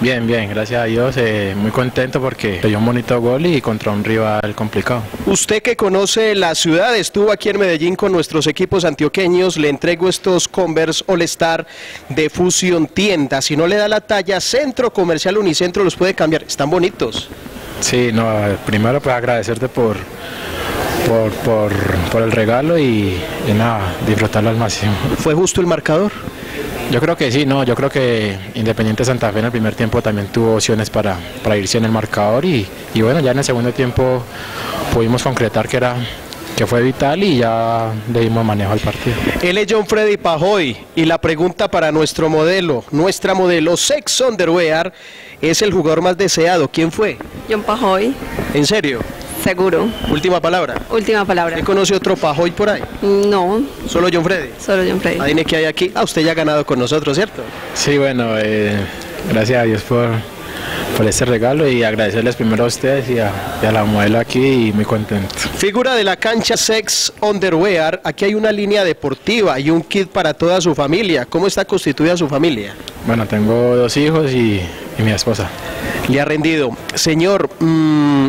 Bien, bien, gracias a Dios, eh, muy contento porque dio un bonito gol y contra un rival complicado. Usted que conoce la ciudad, estuvo aquí en Medellín con nuestros equipos antioqueños, le entrego estos Converse All Star de Fusión Tienda. Si no le da la talla, Centro Comercial Unicentro los puede cambiar, están bonitos. Sí, no, primero pues agradecerte por, por, por, el regalo y, y nada, disfrutarlo al máximo. ¿Fue justo el marcador? Yo creo que sí, no, yo creo que Independiente Santa Fe en el primer tiempo también tuvo opciones para, para irse en el marcador y, bueno, ya en el segundo tiempo pudimos concretar que era que fue vital y ya le dimos manejo al partido. Él es John Freddy Pajoy y la pregunta para nuestro modelo, nuestra modelo Sex Underwear, es el jugador más deseado. ¿Quién fue? John Pajoy. ¿En serio? Seguro. Última palabra. Última palabra. ¿Usted conoce otro Pajoy por ahí? No. ¿Solo John Freddy? Solo John Freddy. Adivine qué hay aquí. Ah, usted ya ha ganado con nosotros, ¿cierto? Sí, bueno, eh, gracias a Dios por, por este regalo y agradecerles primero a ustedes y a, la modelo aquí y muy contento. Figura de la cancha Sex Underwear, aquí hay una línea deportiva y un kit para toda su familia. ¿Cómo está constituida su familia? Bueno, tengo dos hijos y, mi esposa. Le ha rendido. Señor, mmm,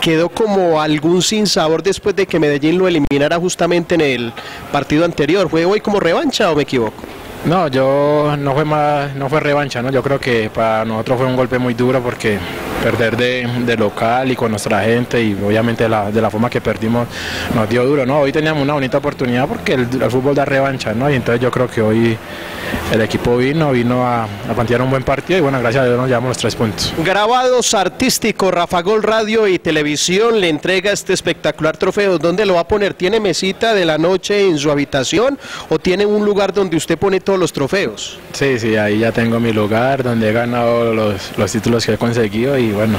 quedó como algún sinsabor después de que Medellín lo eliminara justamente en el partido anterior. ¿Fue hoy como revancha o me equivoco? No, yo no fue más, no fue revancha, ¿no? Yo creo que para nosotros fue un golpe muy duro porque perder de, local y con nuestra gente y obviamente de la, forma que perdimos nos dio duro, ¿no? Hoy teníamos una bonita oportunidad porque el, fútbol da revancha, ¿no? Y entonces yo creo que hoy el equipo vino, vino a, a plantear un buen partido y bueno, gracias a Dios nos llevamos los tres puntos. Grabados artísticos, Rafa Gol Radio y Televisión le entrega este espectacular trofeo. ¿Dónde lo va a poner? ¿Tiene mesita de la noche en su habitación o tiene un lugar donde usted pone todos los trofeos? Sí, sí, ahí ya tengo mi lugar donde he ganado los, los títulos que he conseguido y bueno,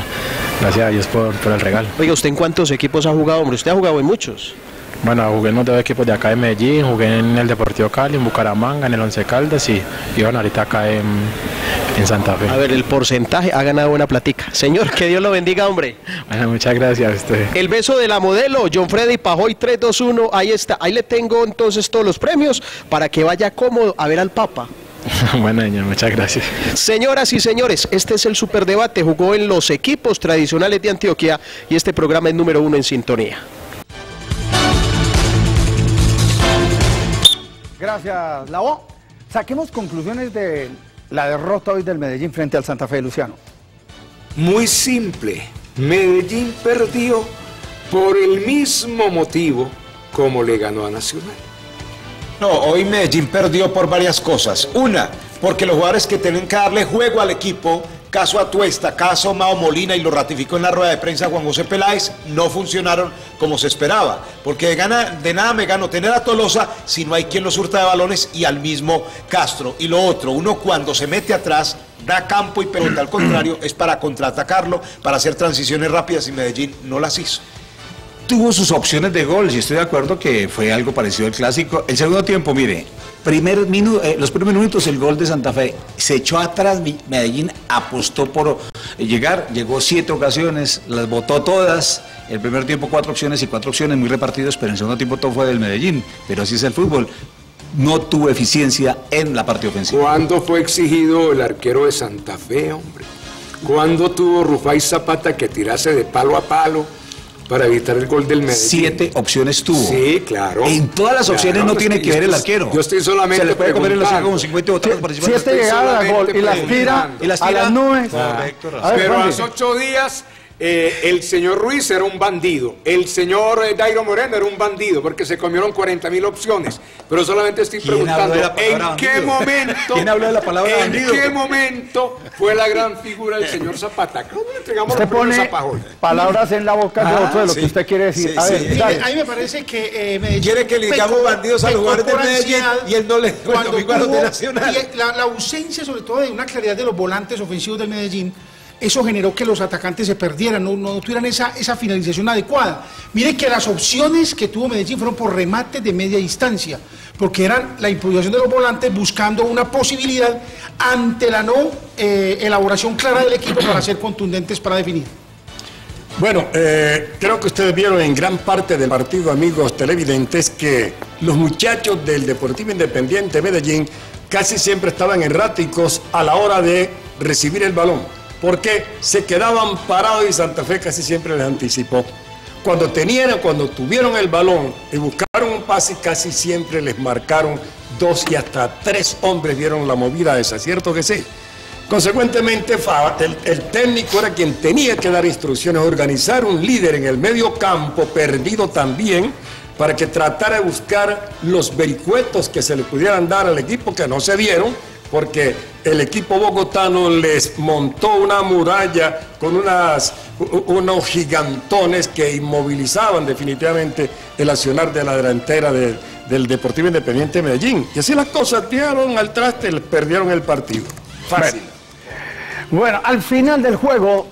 gracias a Dios por, por el regalo. Oiga, ¿usted en cuántos equipos ha jugado, hombre? Usted ha jugado en muchos. Bueno, jugué en los dos equipos de acá de Medellín, jugué en el Deportivo Cali, en Bucaramanga, en el Once Caldas y, y bueno, ahorita acá en, en, Santa Fe. A ver, el porcentaje ha ganado buena platica. Señor, que Dios lo bendiga, hombre. Bueno, muchas gracias a usted. El beso de la modelo, John Freddy Pajoy 321, ahí está. Ahí le tengo entonces todos los premios para que vaya cómodo a ver al Papa. bueno, muchas gracias. Señoras y señores, este es el superdebate. Jugó en los equipos tradicionales de Antioquia y este programa es número uno en sintonía. Gracias, Lavó. Saquemos conclusiones de la derrota hoy del Medellín frente al Santa Fe, Luciano. Muy simple. Medellín perdió por el mismo motivo como le ganó a Nacional. No, hoy Medellín perdió por varias cosas. Una, porque los jugadores que tienen que darle juego al equipo caso Atuesta, caso Mao Molina, y lo ratificó en la rueda de prensa Juan José Peláez, no funcionaron como se esperaba. Porque de, nada me gano tener a Tolosa si no hay quien lo surta de balones y al mismo Castro. Y lo otro, uno cuando se mete atrás da campo y pelota, al contrario, es para contraatacarlo, para hacer transiciones rápidas y Medellín no las hizo tuvo sus opciones de gol, y estoy de acuerdo que fue algo parecido al clásico. El segundo tiempo, mire, primer minuto, eh, los primeros minutos el gol de Santa Fe, se echó atrás, Medellín apostó por llegar, llegó siete ocasiones, las votó todas, el primer tiempo cuatro opciones y cuatro opciones muy repartidos, pero el segundo tiempo todo fue del Medellín, pero así es el fútbol. No tuvo eficiencia en la parte ofensiva. ¿Cuándo fue exigido el arquero de Santa Fe, hombre? ¿Cuándo tuvo Rufai Zapata que tirase de palo a palo? Para evitar el gol del Medellín. Siete opciones tuvo. Sí, claro. En todas las opciones Claro, no pues tiene que ver el arquero. Yo estoy solamente Se le puede comer el preguntando. con 50 votos. Siete llegadas al gol y las tira Y las a tira. las nubes. Correcto, A Pero hace ocho días eh, el señor Ruiz era un bandido, el señor eh, Dairo Moreno era un bandido, porque se comieron 40 mil opciones. Pero solamente estoy ¿Quién preguntando, habló de la palabra ¿en qué bandido? momento, ¿Quién habló de la palabra en bandido? qué momento fue la gran figura del señor Zapata? ¿Cómo le entregamos Usted pone Zapajol? palabras en la boca de Ah, otro de lo sí. que usted quiere decir. Sí, a ver, sí. Dale. a mí me parece que eh, Medellín Quiere que le digamos bandidos a los jugadores de Medellín y él no le cuando a los de Nacional. y la, la ausencia sobre todo de una claridad de los volantes ofensivos del Medellín eso generó que los atacantes se perdieran, no, no tuvieran esa, finalización adecuada. Mire que las opciones que tuvo Medellín fueron por remates de media distancia, porque eran la improvisación de los volantes buscando una posibilidad ante la no eh, elaboración clara del equipo para ser contundentes para definir. Bueno, eh, creo que ustedes vieron en gran parte del partido, amigos televidentes, que los muchachos del Deportivo Independiente Medellín casi siempre estaban erráticos a la hora de recibir el balón, porque se quedaban parados y Santa Fe casi siempre les anticipó. Cuando tenían, cuando tuvieron el balón y buscaron un pase, casi siempre les marcaron dos y hasta tres hombres vieron la movida esa, ¿cierto que sí? Consecuentemente, el, el técnico era quien tenía que dar instrucciones, organizar un líder en el medio campo, perdido también, para que tratara de buscar los vericuetos que se le pudieran dar al equipo, que no se dieron, porque el equipo bogotano les montó una muralla con unas, unos gigantones que inmovilizaban definitivamente el accionar de la delantera de- del Deportivo Independiente de Medellín. Y así las cosas dieron al traste, les perdieron el partido. Fácil. Bueno, al final del juego,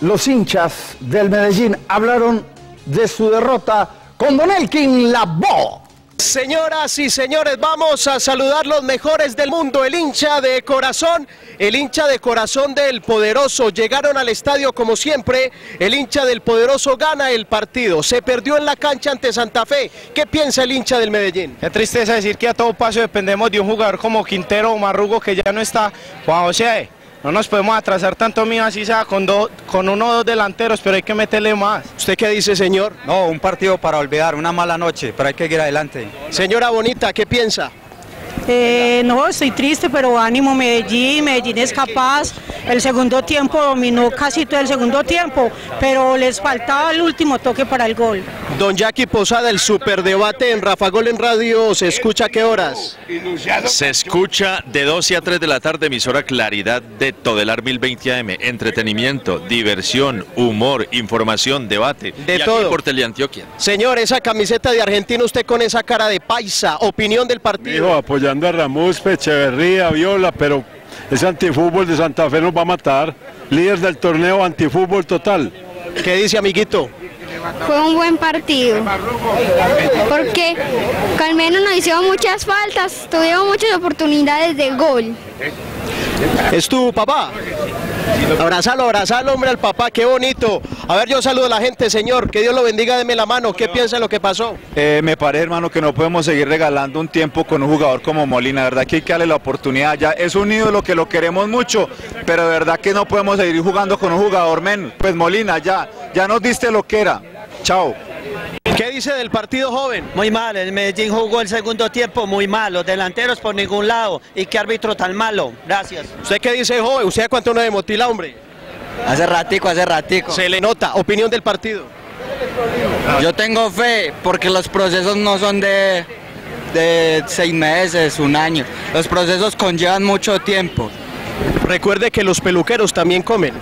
los hinchas del Medellín hablaron de su derrota con Don Elkin Labo. Señoras y señores, vamos a saludar los mejores del mundo, el hincha de corazón, el hincha de corazón del poderoso. Llegaron al estadio como siempre, el hincha del poderoso gana el partido. Se perdió en la cancha ante Santa Fe. ¿Qué piensa el hincha del Medellín? Qué tristeza decir que a todo paso dependemos de un jugador como Quintero o Marrugo que ya no está. Juan José, no nos podemos atrasar tanto mío así sea con, dos- con uno o dos delanteros, pero hay que meterle más. ¿Usted qué dice, señor? No, un partido para olvidar, una mala noche, pero hay que ir adelante. Señora Bonita, ¿qué piensa? Eh, no, estoy triste, pero ánimo Medellín, Medellín es capaz. El segundo tiempo dominó casi todo el segundo tiempo, pero les faltaba el último toque para el gol. Don Jackie Posada, el superdebate en Rafa Gol en Radio, ¿se escucha a qué horas? Se escucha de 12 a 3 de la tarde, emisora Claridad de Todelar 1020 AM. Entretenimiento, diversión, humor, información, debate. De Y aquí todo. por Teleantioquia. Señor, esa camiseta de Argentina, usted con esa cara de paisa, opinión del partido. Apoyando a Ramos, Echeverría, Viola, pero ese antifútbol de Santa Fe nos va a matar. Líder del torneo, antifútbol total. ¿Qué dice, amiguito? Fue un buen partido. Porque al menos nos hicieron muchas faltas, tuvieron muchas oportunidades de gol. ¿Es tu papá? Abrazalo, abrazalo, hombre, al papá, qué bonito. A ver, yo saludo a la gente, señor. Que Dios lo bendiga, deme la mano. ¿Qué piensa de lo que pasó? Eh, me parece, hermano, que no podemos seguir regalando un tiempo con un jugador como Molina. De verdad que hay que darle la oportunidad. Ya es un ídolo que lo queremos mucho, pero de verdad que no podemos seguir jugando con un jugador menos. Pues Molina, ya, ya nos diste lo que era. Chao. ¿Qué dice del partido joven? Muy mal, el Medellín jugó el segundo tiempo muy mal, los delanteros por ningún lado. ¿Y qué árbitro tan malo? Gracias. ¿Usted qué dice, joven? ¿Usted a cuánto no de motila, hombre? Hace ratico, hace ratico. Se le nota. Opinión del partido. Yo tengo fe porque los procesos no son de, de seis meses, un año. Los procesos conllevan mucho tiempo. Recuerde que los peluqueros también comen.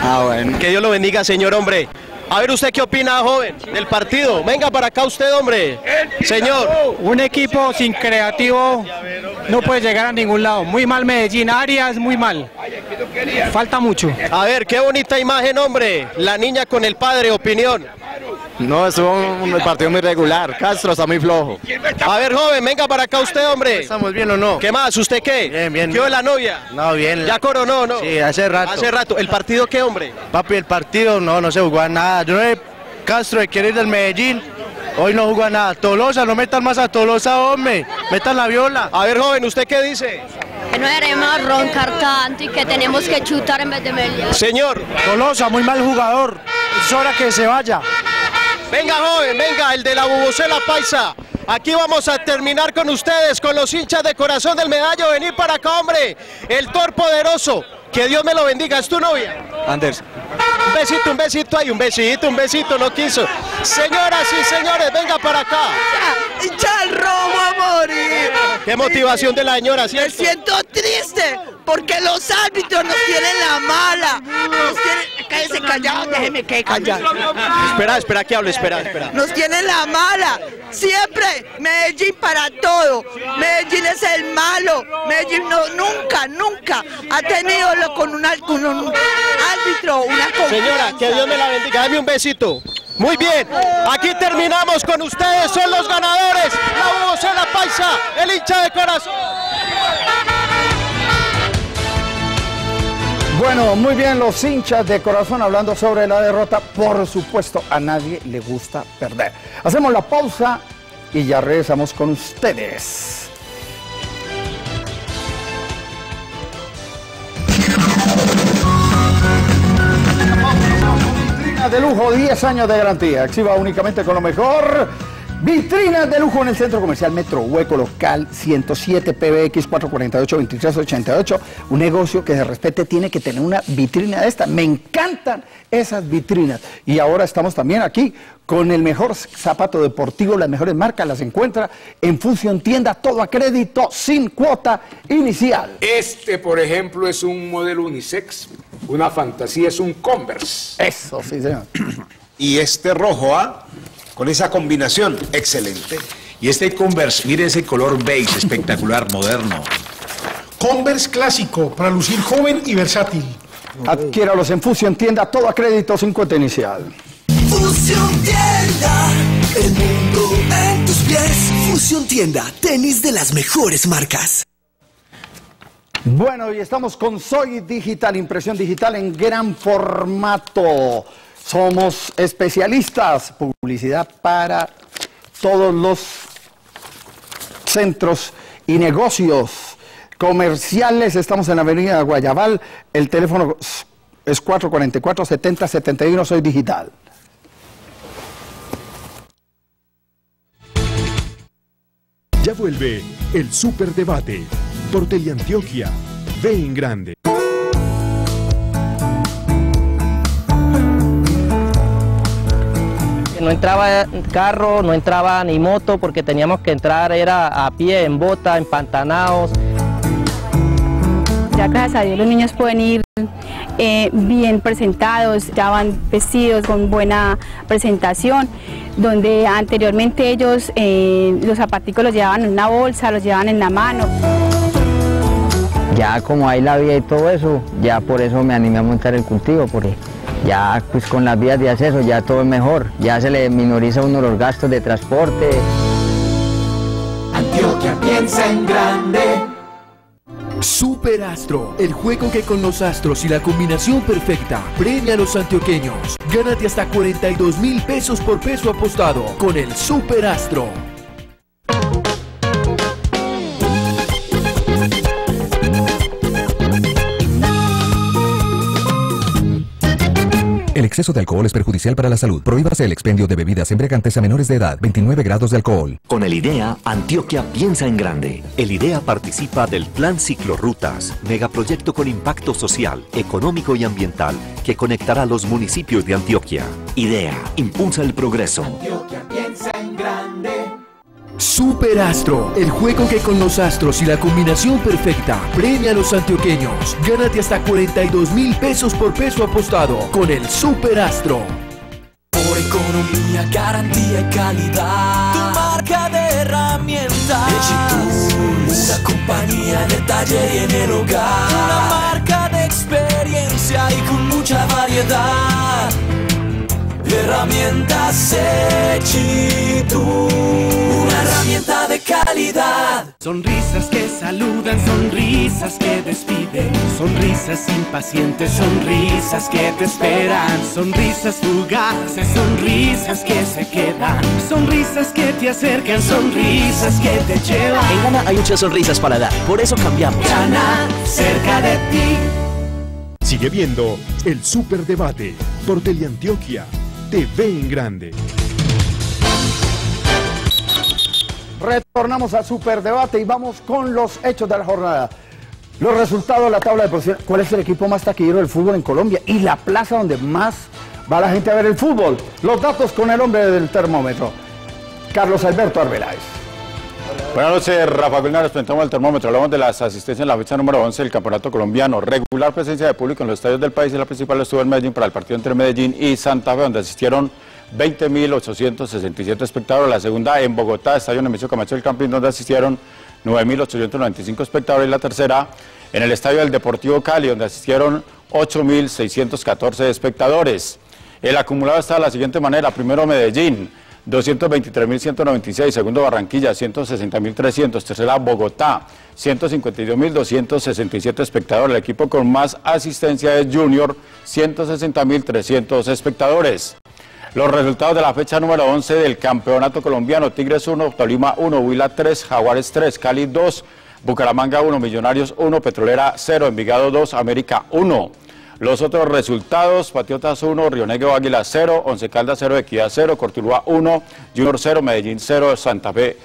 Ah, bueno. Que Dios lo bendiga, señor hombre. A ver, ¿usted qué opina, joven, del partido? Venga para acá usted, hombre. Señor. Un equipo sin creativo no puede llegar a ningún lado. Muy mal Medellín, Arias, muy mal. Falta mucho. A ver, qué bonita imagen, hombre. La niña con el padre, opinión. No, estuvo un partido muy regular. Castro está muy flojo. A ver, joven, venga para acá usted, hombre. ¿Estamos bien o no? ¿Qué más? ¿Usted qué? Bien, bien. ¿Qué de la novia? No, bien. ¿Ya coronó, no? Sí, hace rato. Hace rato. ¿El partido qué, hombre? Papi, el partido no, no se jugó a nada. Yo no Castro que quiere ir del Medellín. Hoy no jugó a nada. Tolosa, no metan más a Tolosa, hombre. Metan la viola. A ver, joven, ¿usted qué dice? Que no debemos roncar tanto y que tenemos que chutar en vez de mediar. Señor. Tolosa, muy mal jugador. Es hora que se vaya. Venga, joven, venga, el de la bubucela paisa. Aquí vamos a terminar con ustedes, con los hinchas de corazón del medallo. Venir para acá, hombre. El Thor poderoso. Que Dios me lo bendiga. ¿Es tu novia? Anders. Un besito, un besito ahí, un besito, un besito, no quiso. Señoras y señores, venga para acá. ¡Ya el robo a morir! Qué motivación de la señora, Me ¿cierto? siento triste porque los árbitros nos tienen la mala. Nos tienen... Cállese callado, déjeme que callado. Espera, espera que hable, espera, espera. Nos tienen la mala. Siempre Medellín para todo. Medellín es el malo. Medellín no, nunca, nunca ha tenido lo con, un árbitro, una Señora, que Dios me la bendiga. Dame un besito. Muy bien, aquí terminamos con ustedes, son los ganadores, la Bobocela Paisa, el hincha de corazón. Bueno, muy bien, los hinchas de corazón hablando sobre la derrota. Por supuesto, a nadie le gusta perder. Hacemos la pausa y ya regresamos con ustedes. De lujo, 10 años de garantía. Exhiba únicamente con lo mejor. Vitrinas de lujo en el centro comercial Metro Hueco Local 107 PBX 448 2388. Un negocio que se respete tiene que tener una vitrina de esta. Me encantan esas vitrinas. Y ahora estamos también aquí con el mejor zapato deportivo, las mejores marcas las encuentra en Fusion Tienda, todo a crédito, sin cuota inicial. Este, por ejemplo, es un modelo unisex, una fantasía, es un Converse. Eso, sí, señor. Y este rojo, ¿ah? Con esa combinación, excelente. Y este Converse, mire ese color beige espectacular, moderno. Converse clásico para lucir joven y versátil. Adquiéralos en Fusion Tienda, todo a crédito, sin cuota inicial. Fusión Tienda, el mundo en tus pies. Fusión Tienda, tenis de las mejores marcas. Bueno, y estamos con Soy Digital, impresión digital en gran formato. Somos especialistas, publicidad para todos los centros y negocios comerciales. Estamos en la avenida Guayabal, el teléfono es 444-7071, Soy Digital. Ya vuelve el Superdebate por Teleantioquia. Ve en grande. No entraba carro, no entraba ni moto porque teníamos que entrar, era a pie, en bota, empantanados. Ya gracias a Dios los niños pueden ir eh, bien presentados, ya van vestidos con buena presentación, donde anteriormente ellos eh, los zapaticos los llevaban en una bolsa, los llevaban en la mano. Ya como hay la vía y todo eso, ya por eso me animé a montar el cultivo, porque ya pues con las vías de acceso ya todo es mejor, ya se le minoriza a uno los gastos de transporte. Antioquia piensa en grande. Superastro, el juego que con los astros y la combinación perfecta premia a los antioqueños. Gánate hasta 42 mil pesos por peso apostado con el Superastro. El exceso de alcohol es perjudicial para la salud. Prohíbase el expendio de bebidas embriagantes a menores de edad. 29 grados de alcohol. Con el IDEA, Antioquia piensa en grande. El IDEA participa del Plan Ciclorrutas, megaproyecto con impacto social, económico y ambiental que conectará los municipios de Antioquia. IDEA, impulsa el progreso. Antioquia piensa en grande. Superastro, el juego que con los astros y la combinación perfecta premia a los antioqueños. Gánate hasta 42 mil pesos por peso apostado con el Superastro. Por economía, garantía y calidad. Tu marca de herramientas. Tools, una compañía el taller y en el hogar. Una marca de experiencia y con mucha variedad. Herramientas Echitu, una herramienta de calidad. Sonrisas que saludan, sonrisas que despiden, sonrisas impacientes, sonrisas que te esperan, sonrisas fugaces, sonrisas que se quedan, sonrisas que te acercan, sonrisas que te llevan. En Gana hay muchas sonrisas para dar, por eso cambiamos. Gana cerca de ti. Sigue viendo el Superdebate por Teleantioquia. TV en Grande. Retornamos a Superdebate y vamos con los hechos de la jornada. Los resultados de la tabla de posición. ¿Cuál es el equipo más taquillero del fútbol en Colombia? Y la plaza donde más va la gente a ver el fútbol. Los datos con el hombre del termómetro, Carlos Alberto Arbeláez. Buenas noches, Rafa Gulnar, presentamos el termómetro. Hablamos de las asistencias en la fecha número 11 del Campeonato Colombiano. Regular presencia de público en los estadios del país y la principal estuvo en Medellín para el partido entre Medellín y Santa Fe, donde asistieron 20.867 espectadores. La segunda en Bogotá, Estadio Nemesio Camacho del Campín, donde asistieron 9.895 espectadores. Y la tercera en el Estadio del Deportivo Cali, donde asistieron 8.614 espectadores. El acumulado está de la siguiente manera. Primero Medellín, 223.196, segundo Barranquilla, 160.300, tercera Bogotá, 152.267 espectadores. El equipo con más asistencia es Junior, 160.300 espectadores. Los resultados de la fecha número 11 del Campeonato Colombiano, Tigres 1, Tolima 1, Huila 3, Jaguares 3, Cali 2, Bucaramanga 1, Millonarios 1, Petrolera 0, Envigado 2, América 1. Los otros resultados, Patriotas 1, Río Negro Águila 0, Once Caldas 0, Equidad 0, Cortuluá 1, Junior 0, Medellín 0, Santa Fe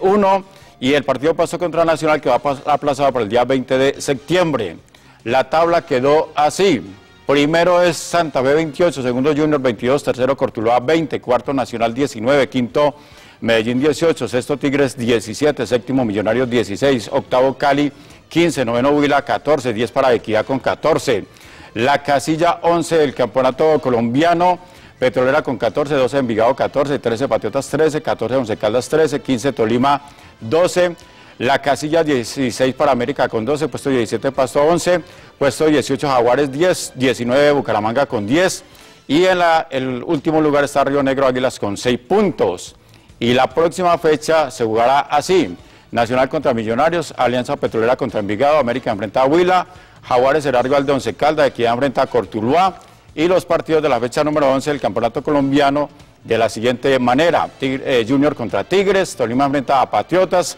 1 eh, y el partido pasó contra Nacional que va aplazado para el día 20 de septiembre. La tabla quedó así. Primero es Santa Fe 28, segundo Junior 22, tercero Cortuluá 20, cuarto Nacional 19, quinto Medellín 18, sexto Tigres 17, séptimo Millonarios 16, octavo Cali 15, noveno Huila 14, 10 para Equidad con 14. La casilla 11 del campeonato colombiano, Petrolera con 14, 12 Envigado 14, 13 Patriotas 13, 14 Once Caldas 13, 15 Tolima 12. La casilla 16 para América con 12, puesto 17 Pasto 11, puesto 18 Jaguares 10, 19 Bucaramanga con 10 y en el último lugar está Río Negro Águilas con 6 puntos. Y la próxima fecha se jugará así. Nacional contra Millonarios, Alianza Petrolera contra Envigado, América enfrenta a Huila, Jaguares será rival de Once Calda, Equidad enfrenta a Cortuluá y los partidos de la fecha número 11 del Campeonato Colombiano de la siguiente manera. Eh, Junior contra Tigres, Tolima enfrenta a Patriotas,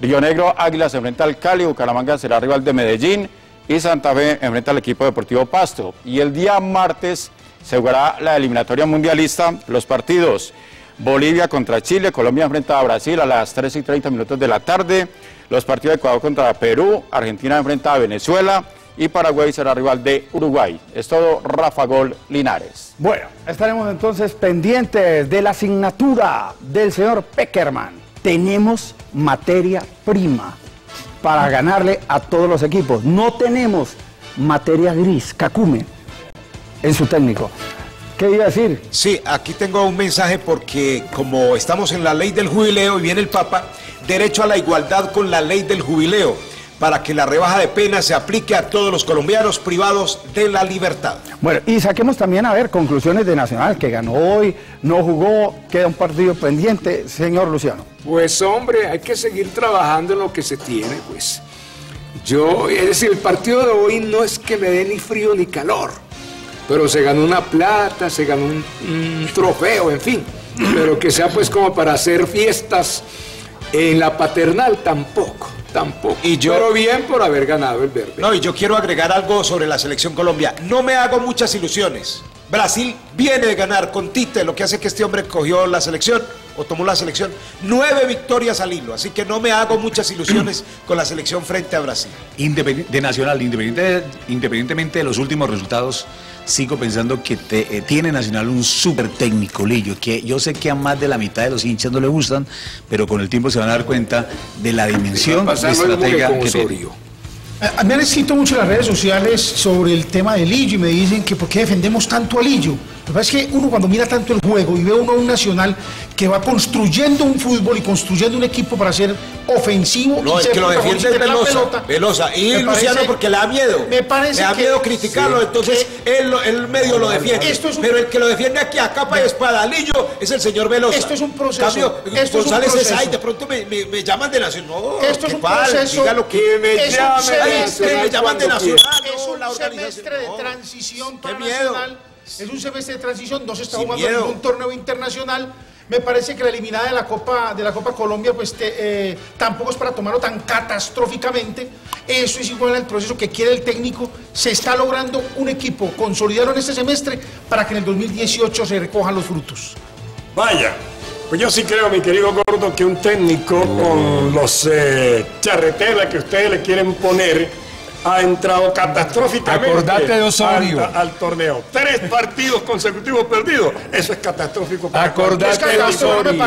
Río Negro Águilas enfrenta al Cali, Bucaramanga será rival de Medellín y Santa Fe enfrenta al equipo deportivo Pasto. Y el día martes se jugará la eliminatoria mundialista, los partidos Bolivia contra Chile, Colombia enfrenta a Brasil a las 3 y 30 minutos de la tarde, los partidos de Ecuador contra Perú, Argentina enfrenta a Venezuela y Paraguay será rival de Uruguay. Es todo Rafa Gol Linares. Bueno, estaremos entonces pendientes de la asignatura del señor Peckerman tenemos materia prima para ganarle a todos los equipos. No tenemos materia gris, cacume, en su técnico. ¿Qué iba a decir? Sí, aquí tengo un mensaje porque como estamos en la ley del jubileo y viene el Papa, derecho a la igualdad con la ley del jubileo para que la rebaja de pena se aplique a todos los colombianos privados de la libertad. Bueno, y saquemos también a ver conclusiones de Nacional, que ganó hoy, no jugó, queda un partido pendiente, señor Luciano. Pues hombre, hay que seguir trabajando en lo que se tiene, pues. Yo, es decir, el partido de hoy no es que me dé ni frío ni calor, pero se ganó una plata, se ganó un, un trofeo, en fin, pero que sea pues como para hacer fiestas en la paternal tampoco. Tampoco. Y yo, Pero bien por haber ganado el verde. No, y yo quiero agregar algo sobre la selección Colombia. No me hago muchas ilusiones. Brasil viene de ganar con Tite, lo que hace que este hombre cogió la selección o tomó la selección. Nueve victorias al hilo, así que no me hago muchas ilusiones con la selección frente a Brasil. de Nacional, independientemente de los últimos resultados, sigo pensando que eh, tiene Nacional un súper técnico, Lillo, que yo sé que a más de la mitad de los hinchas no le gustan, pero con el tiempo se van a dar cuenta de la dimensión de estratega que tiene. Me han escrito mucho en las redes sociales sobre el tema de Lillo y me dicen que por qué defendemos tanto a Lillo. Lo que pasa es que uno cuando mira tanto el juego y ve uno un nacional que va construyendo un fútbol y construyendo un equipo para ser ofensivo. No, es que lo defiende es Velosa, Velosa. Y Luciano porque le da miedo. Me parece Le da miedo criticarlo, entonces él, él, medio lo defiende. Esto es Pero el que lo defiende aquí a capa y espada Lillo es el señor Velosa. Esto es un proceso. Cambio, esto González es un proceso. ay, de pronto me, me, me, llaman de Nacional. No, esto es un proceso. Diga lo que me llamen. me llaman de Nacional. Es un semestre de transición para Nacional es un semestre de transición, no se está jugando en un torneo internacional. Me parece que la eliminada de la Copa, de la Copa Colombia pues eh, tampoco es para tomarlo tan catastróficamente. Eso es igual al proceso que quiere el técnico. Se está logrando un equipo consolidado en este semestre para que en el 2018 se recojan los frutos. Vaya, Pues yo sí creo, mi querido Gordo, que un técnico con los eh, charreteras que ustedes le quieren poner ha entrado catastróficamente Acordate de Osorio. Al, al torneo. Tres partidos consecutivos perdidos. Eso es catastrófico. Para Acordate de Osorio. Que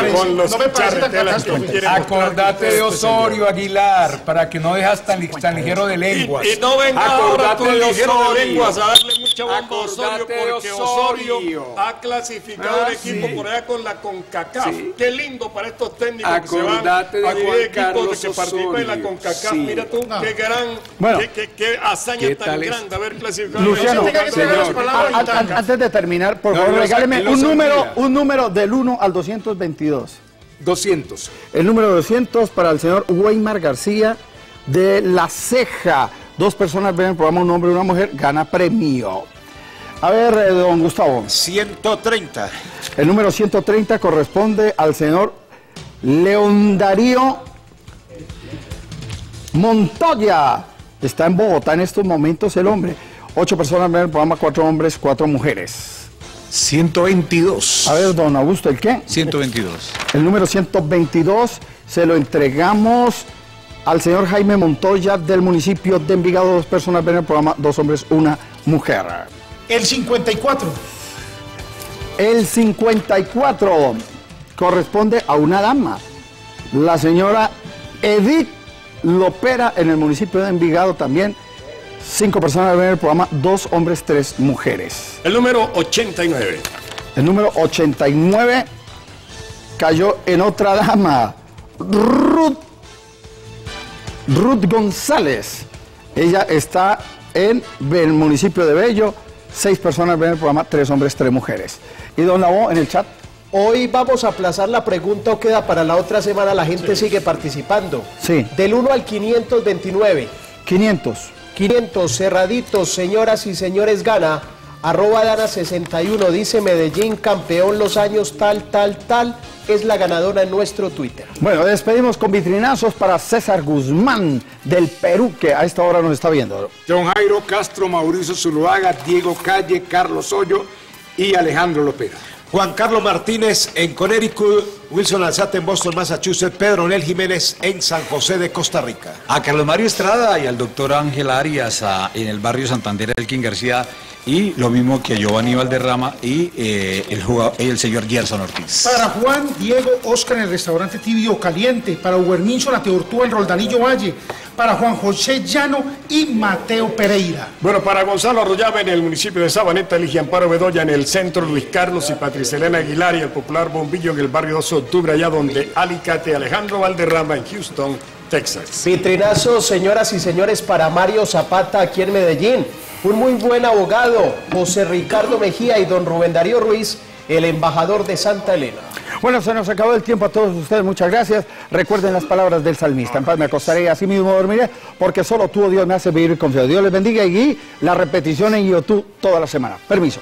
Acordate de que este Osorio, Aguilar, para que no dejas tan, tan ligero de lenguas. Y, y no venga ahora Acordate tú de ligero de Osorio. lenguas a darle mucha bomba a Osorio Acordate de porque Osorio. Osorio ha clasificado Ah, un equipo sí. por allá con la CONCACAF. Sí. Qué lindo para estos técnicos que se van Acordate de a Juan equipos de que participan en la Osorio. CONCACAF. Sí. Mira tú, qué gran, Bueno. qué, qué- qué hazaña ¿Qué tan tal es? grande haber clasificado. Luciano, palabras An- an- antes de terminar, por No, favor, regáleme un número, un número del 1 al 222. 200. El número 200 para el señor Weimar García de La Ceja. Dos personas ven el programa, un hombre y una mujer, gana premio. A ver, eh, don Gustavo. 130. El número 130 corresponde al señor León Darío Montoya. Está en Bogotá en estos momentos el hombre. Ocho personas ven el programa, cuatro hombres, cuatro mujeres. 122. A ver, don Augusto, ¿el qué? 122. El número 122 se lo entregamos al señor Jaime Montoya del municipio de Envigado. Dos personas ven el programa, dos hombres, una mujer. El 54. El 54 corresponde a una dama, la señora Edith Lopera en el municipio de Envigado también. Cinco personas ven el programa, dos hombres, tres mujeres. El número 89. El número 89 cayó en otra dama, Ruth, Ruth González. Ella está en el municipio de Bello. Seis personas ven el programa, tres hombres, tres mujeres. Y don Lavó en el chat. Hoy vamos a aplazar la pregunta o queda para la otra semana, la gente sigue participando. Sí. Del 1 al 529. 500. 500 cerraditos, señoras y señores, gana. Arroba Dana 61 dice Medellín, campeón los años tal, tal, tal. Es la ganadora en nuestro Twitter. Bueno, despedimos con vitrinazos para César Guzmán del Perú, que a esta hora nos está viendo. John Jairo Castro, Mauricio Zuluaga, Diego Calle, Carlos Hoyo y Alejandro Lopera. Juan Carlos Martínez en Connecticut, Wilson Alzate en Boston, Massachusetts, Pedro Nel Jiménez en San José de Costa Rica. A Carlos Mario Estrada y al doctor Ángel Arias a- en el barrio Santander, Elkin García, y lo mismo que Giovanni Valderrama y eh, el, jugador- el señor Gerson Ortiz. Para Juan Diego Oscar en el restaurante Tibio Caliente. Para Huerminzo La Teortúa en Roldanillo Valle. Para Juan José Llano y Mateo Pereira. Bueno, para Gonzalo Arroyave en el municipio de Sabaneta, Ligia Amparo Bedoya en el centro, Luis Carlos y Patricia Elena Aguilar y el popular Bombillo en el barrio 12 de octubre, allá donde Alicate, Alejandro Valderrama en Houston, Texas. Vitrinazo, señoras y señores, para Mario Zapata aquí en Medellín. Un muy buen abogado, José Ricardo Mejía y don Rubén Darío Ruiz, el embajador de Santa Elena. Bueno, se nos acabó el tiempo a todos ustedes, muchas gracias. Recuerden las palabras del salmista. En paz me acostaré y así mismo dormiré, porque solo tú, oh Dios, me hace vivir confiado. Dios les bendiga y la repetición en YouTube toda la semana. Permiso.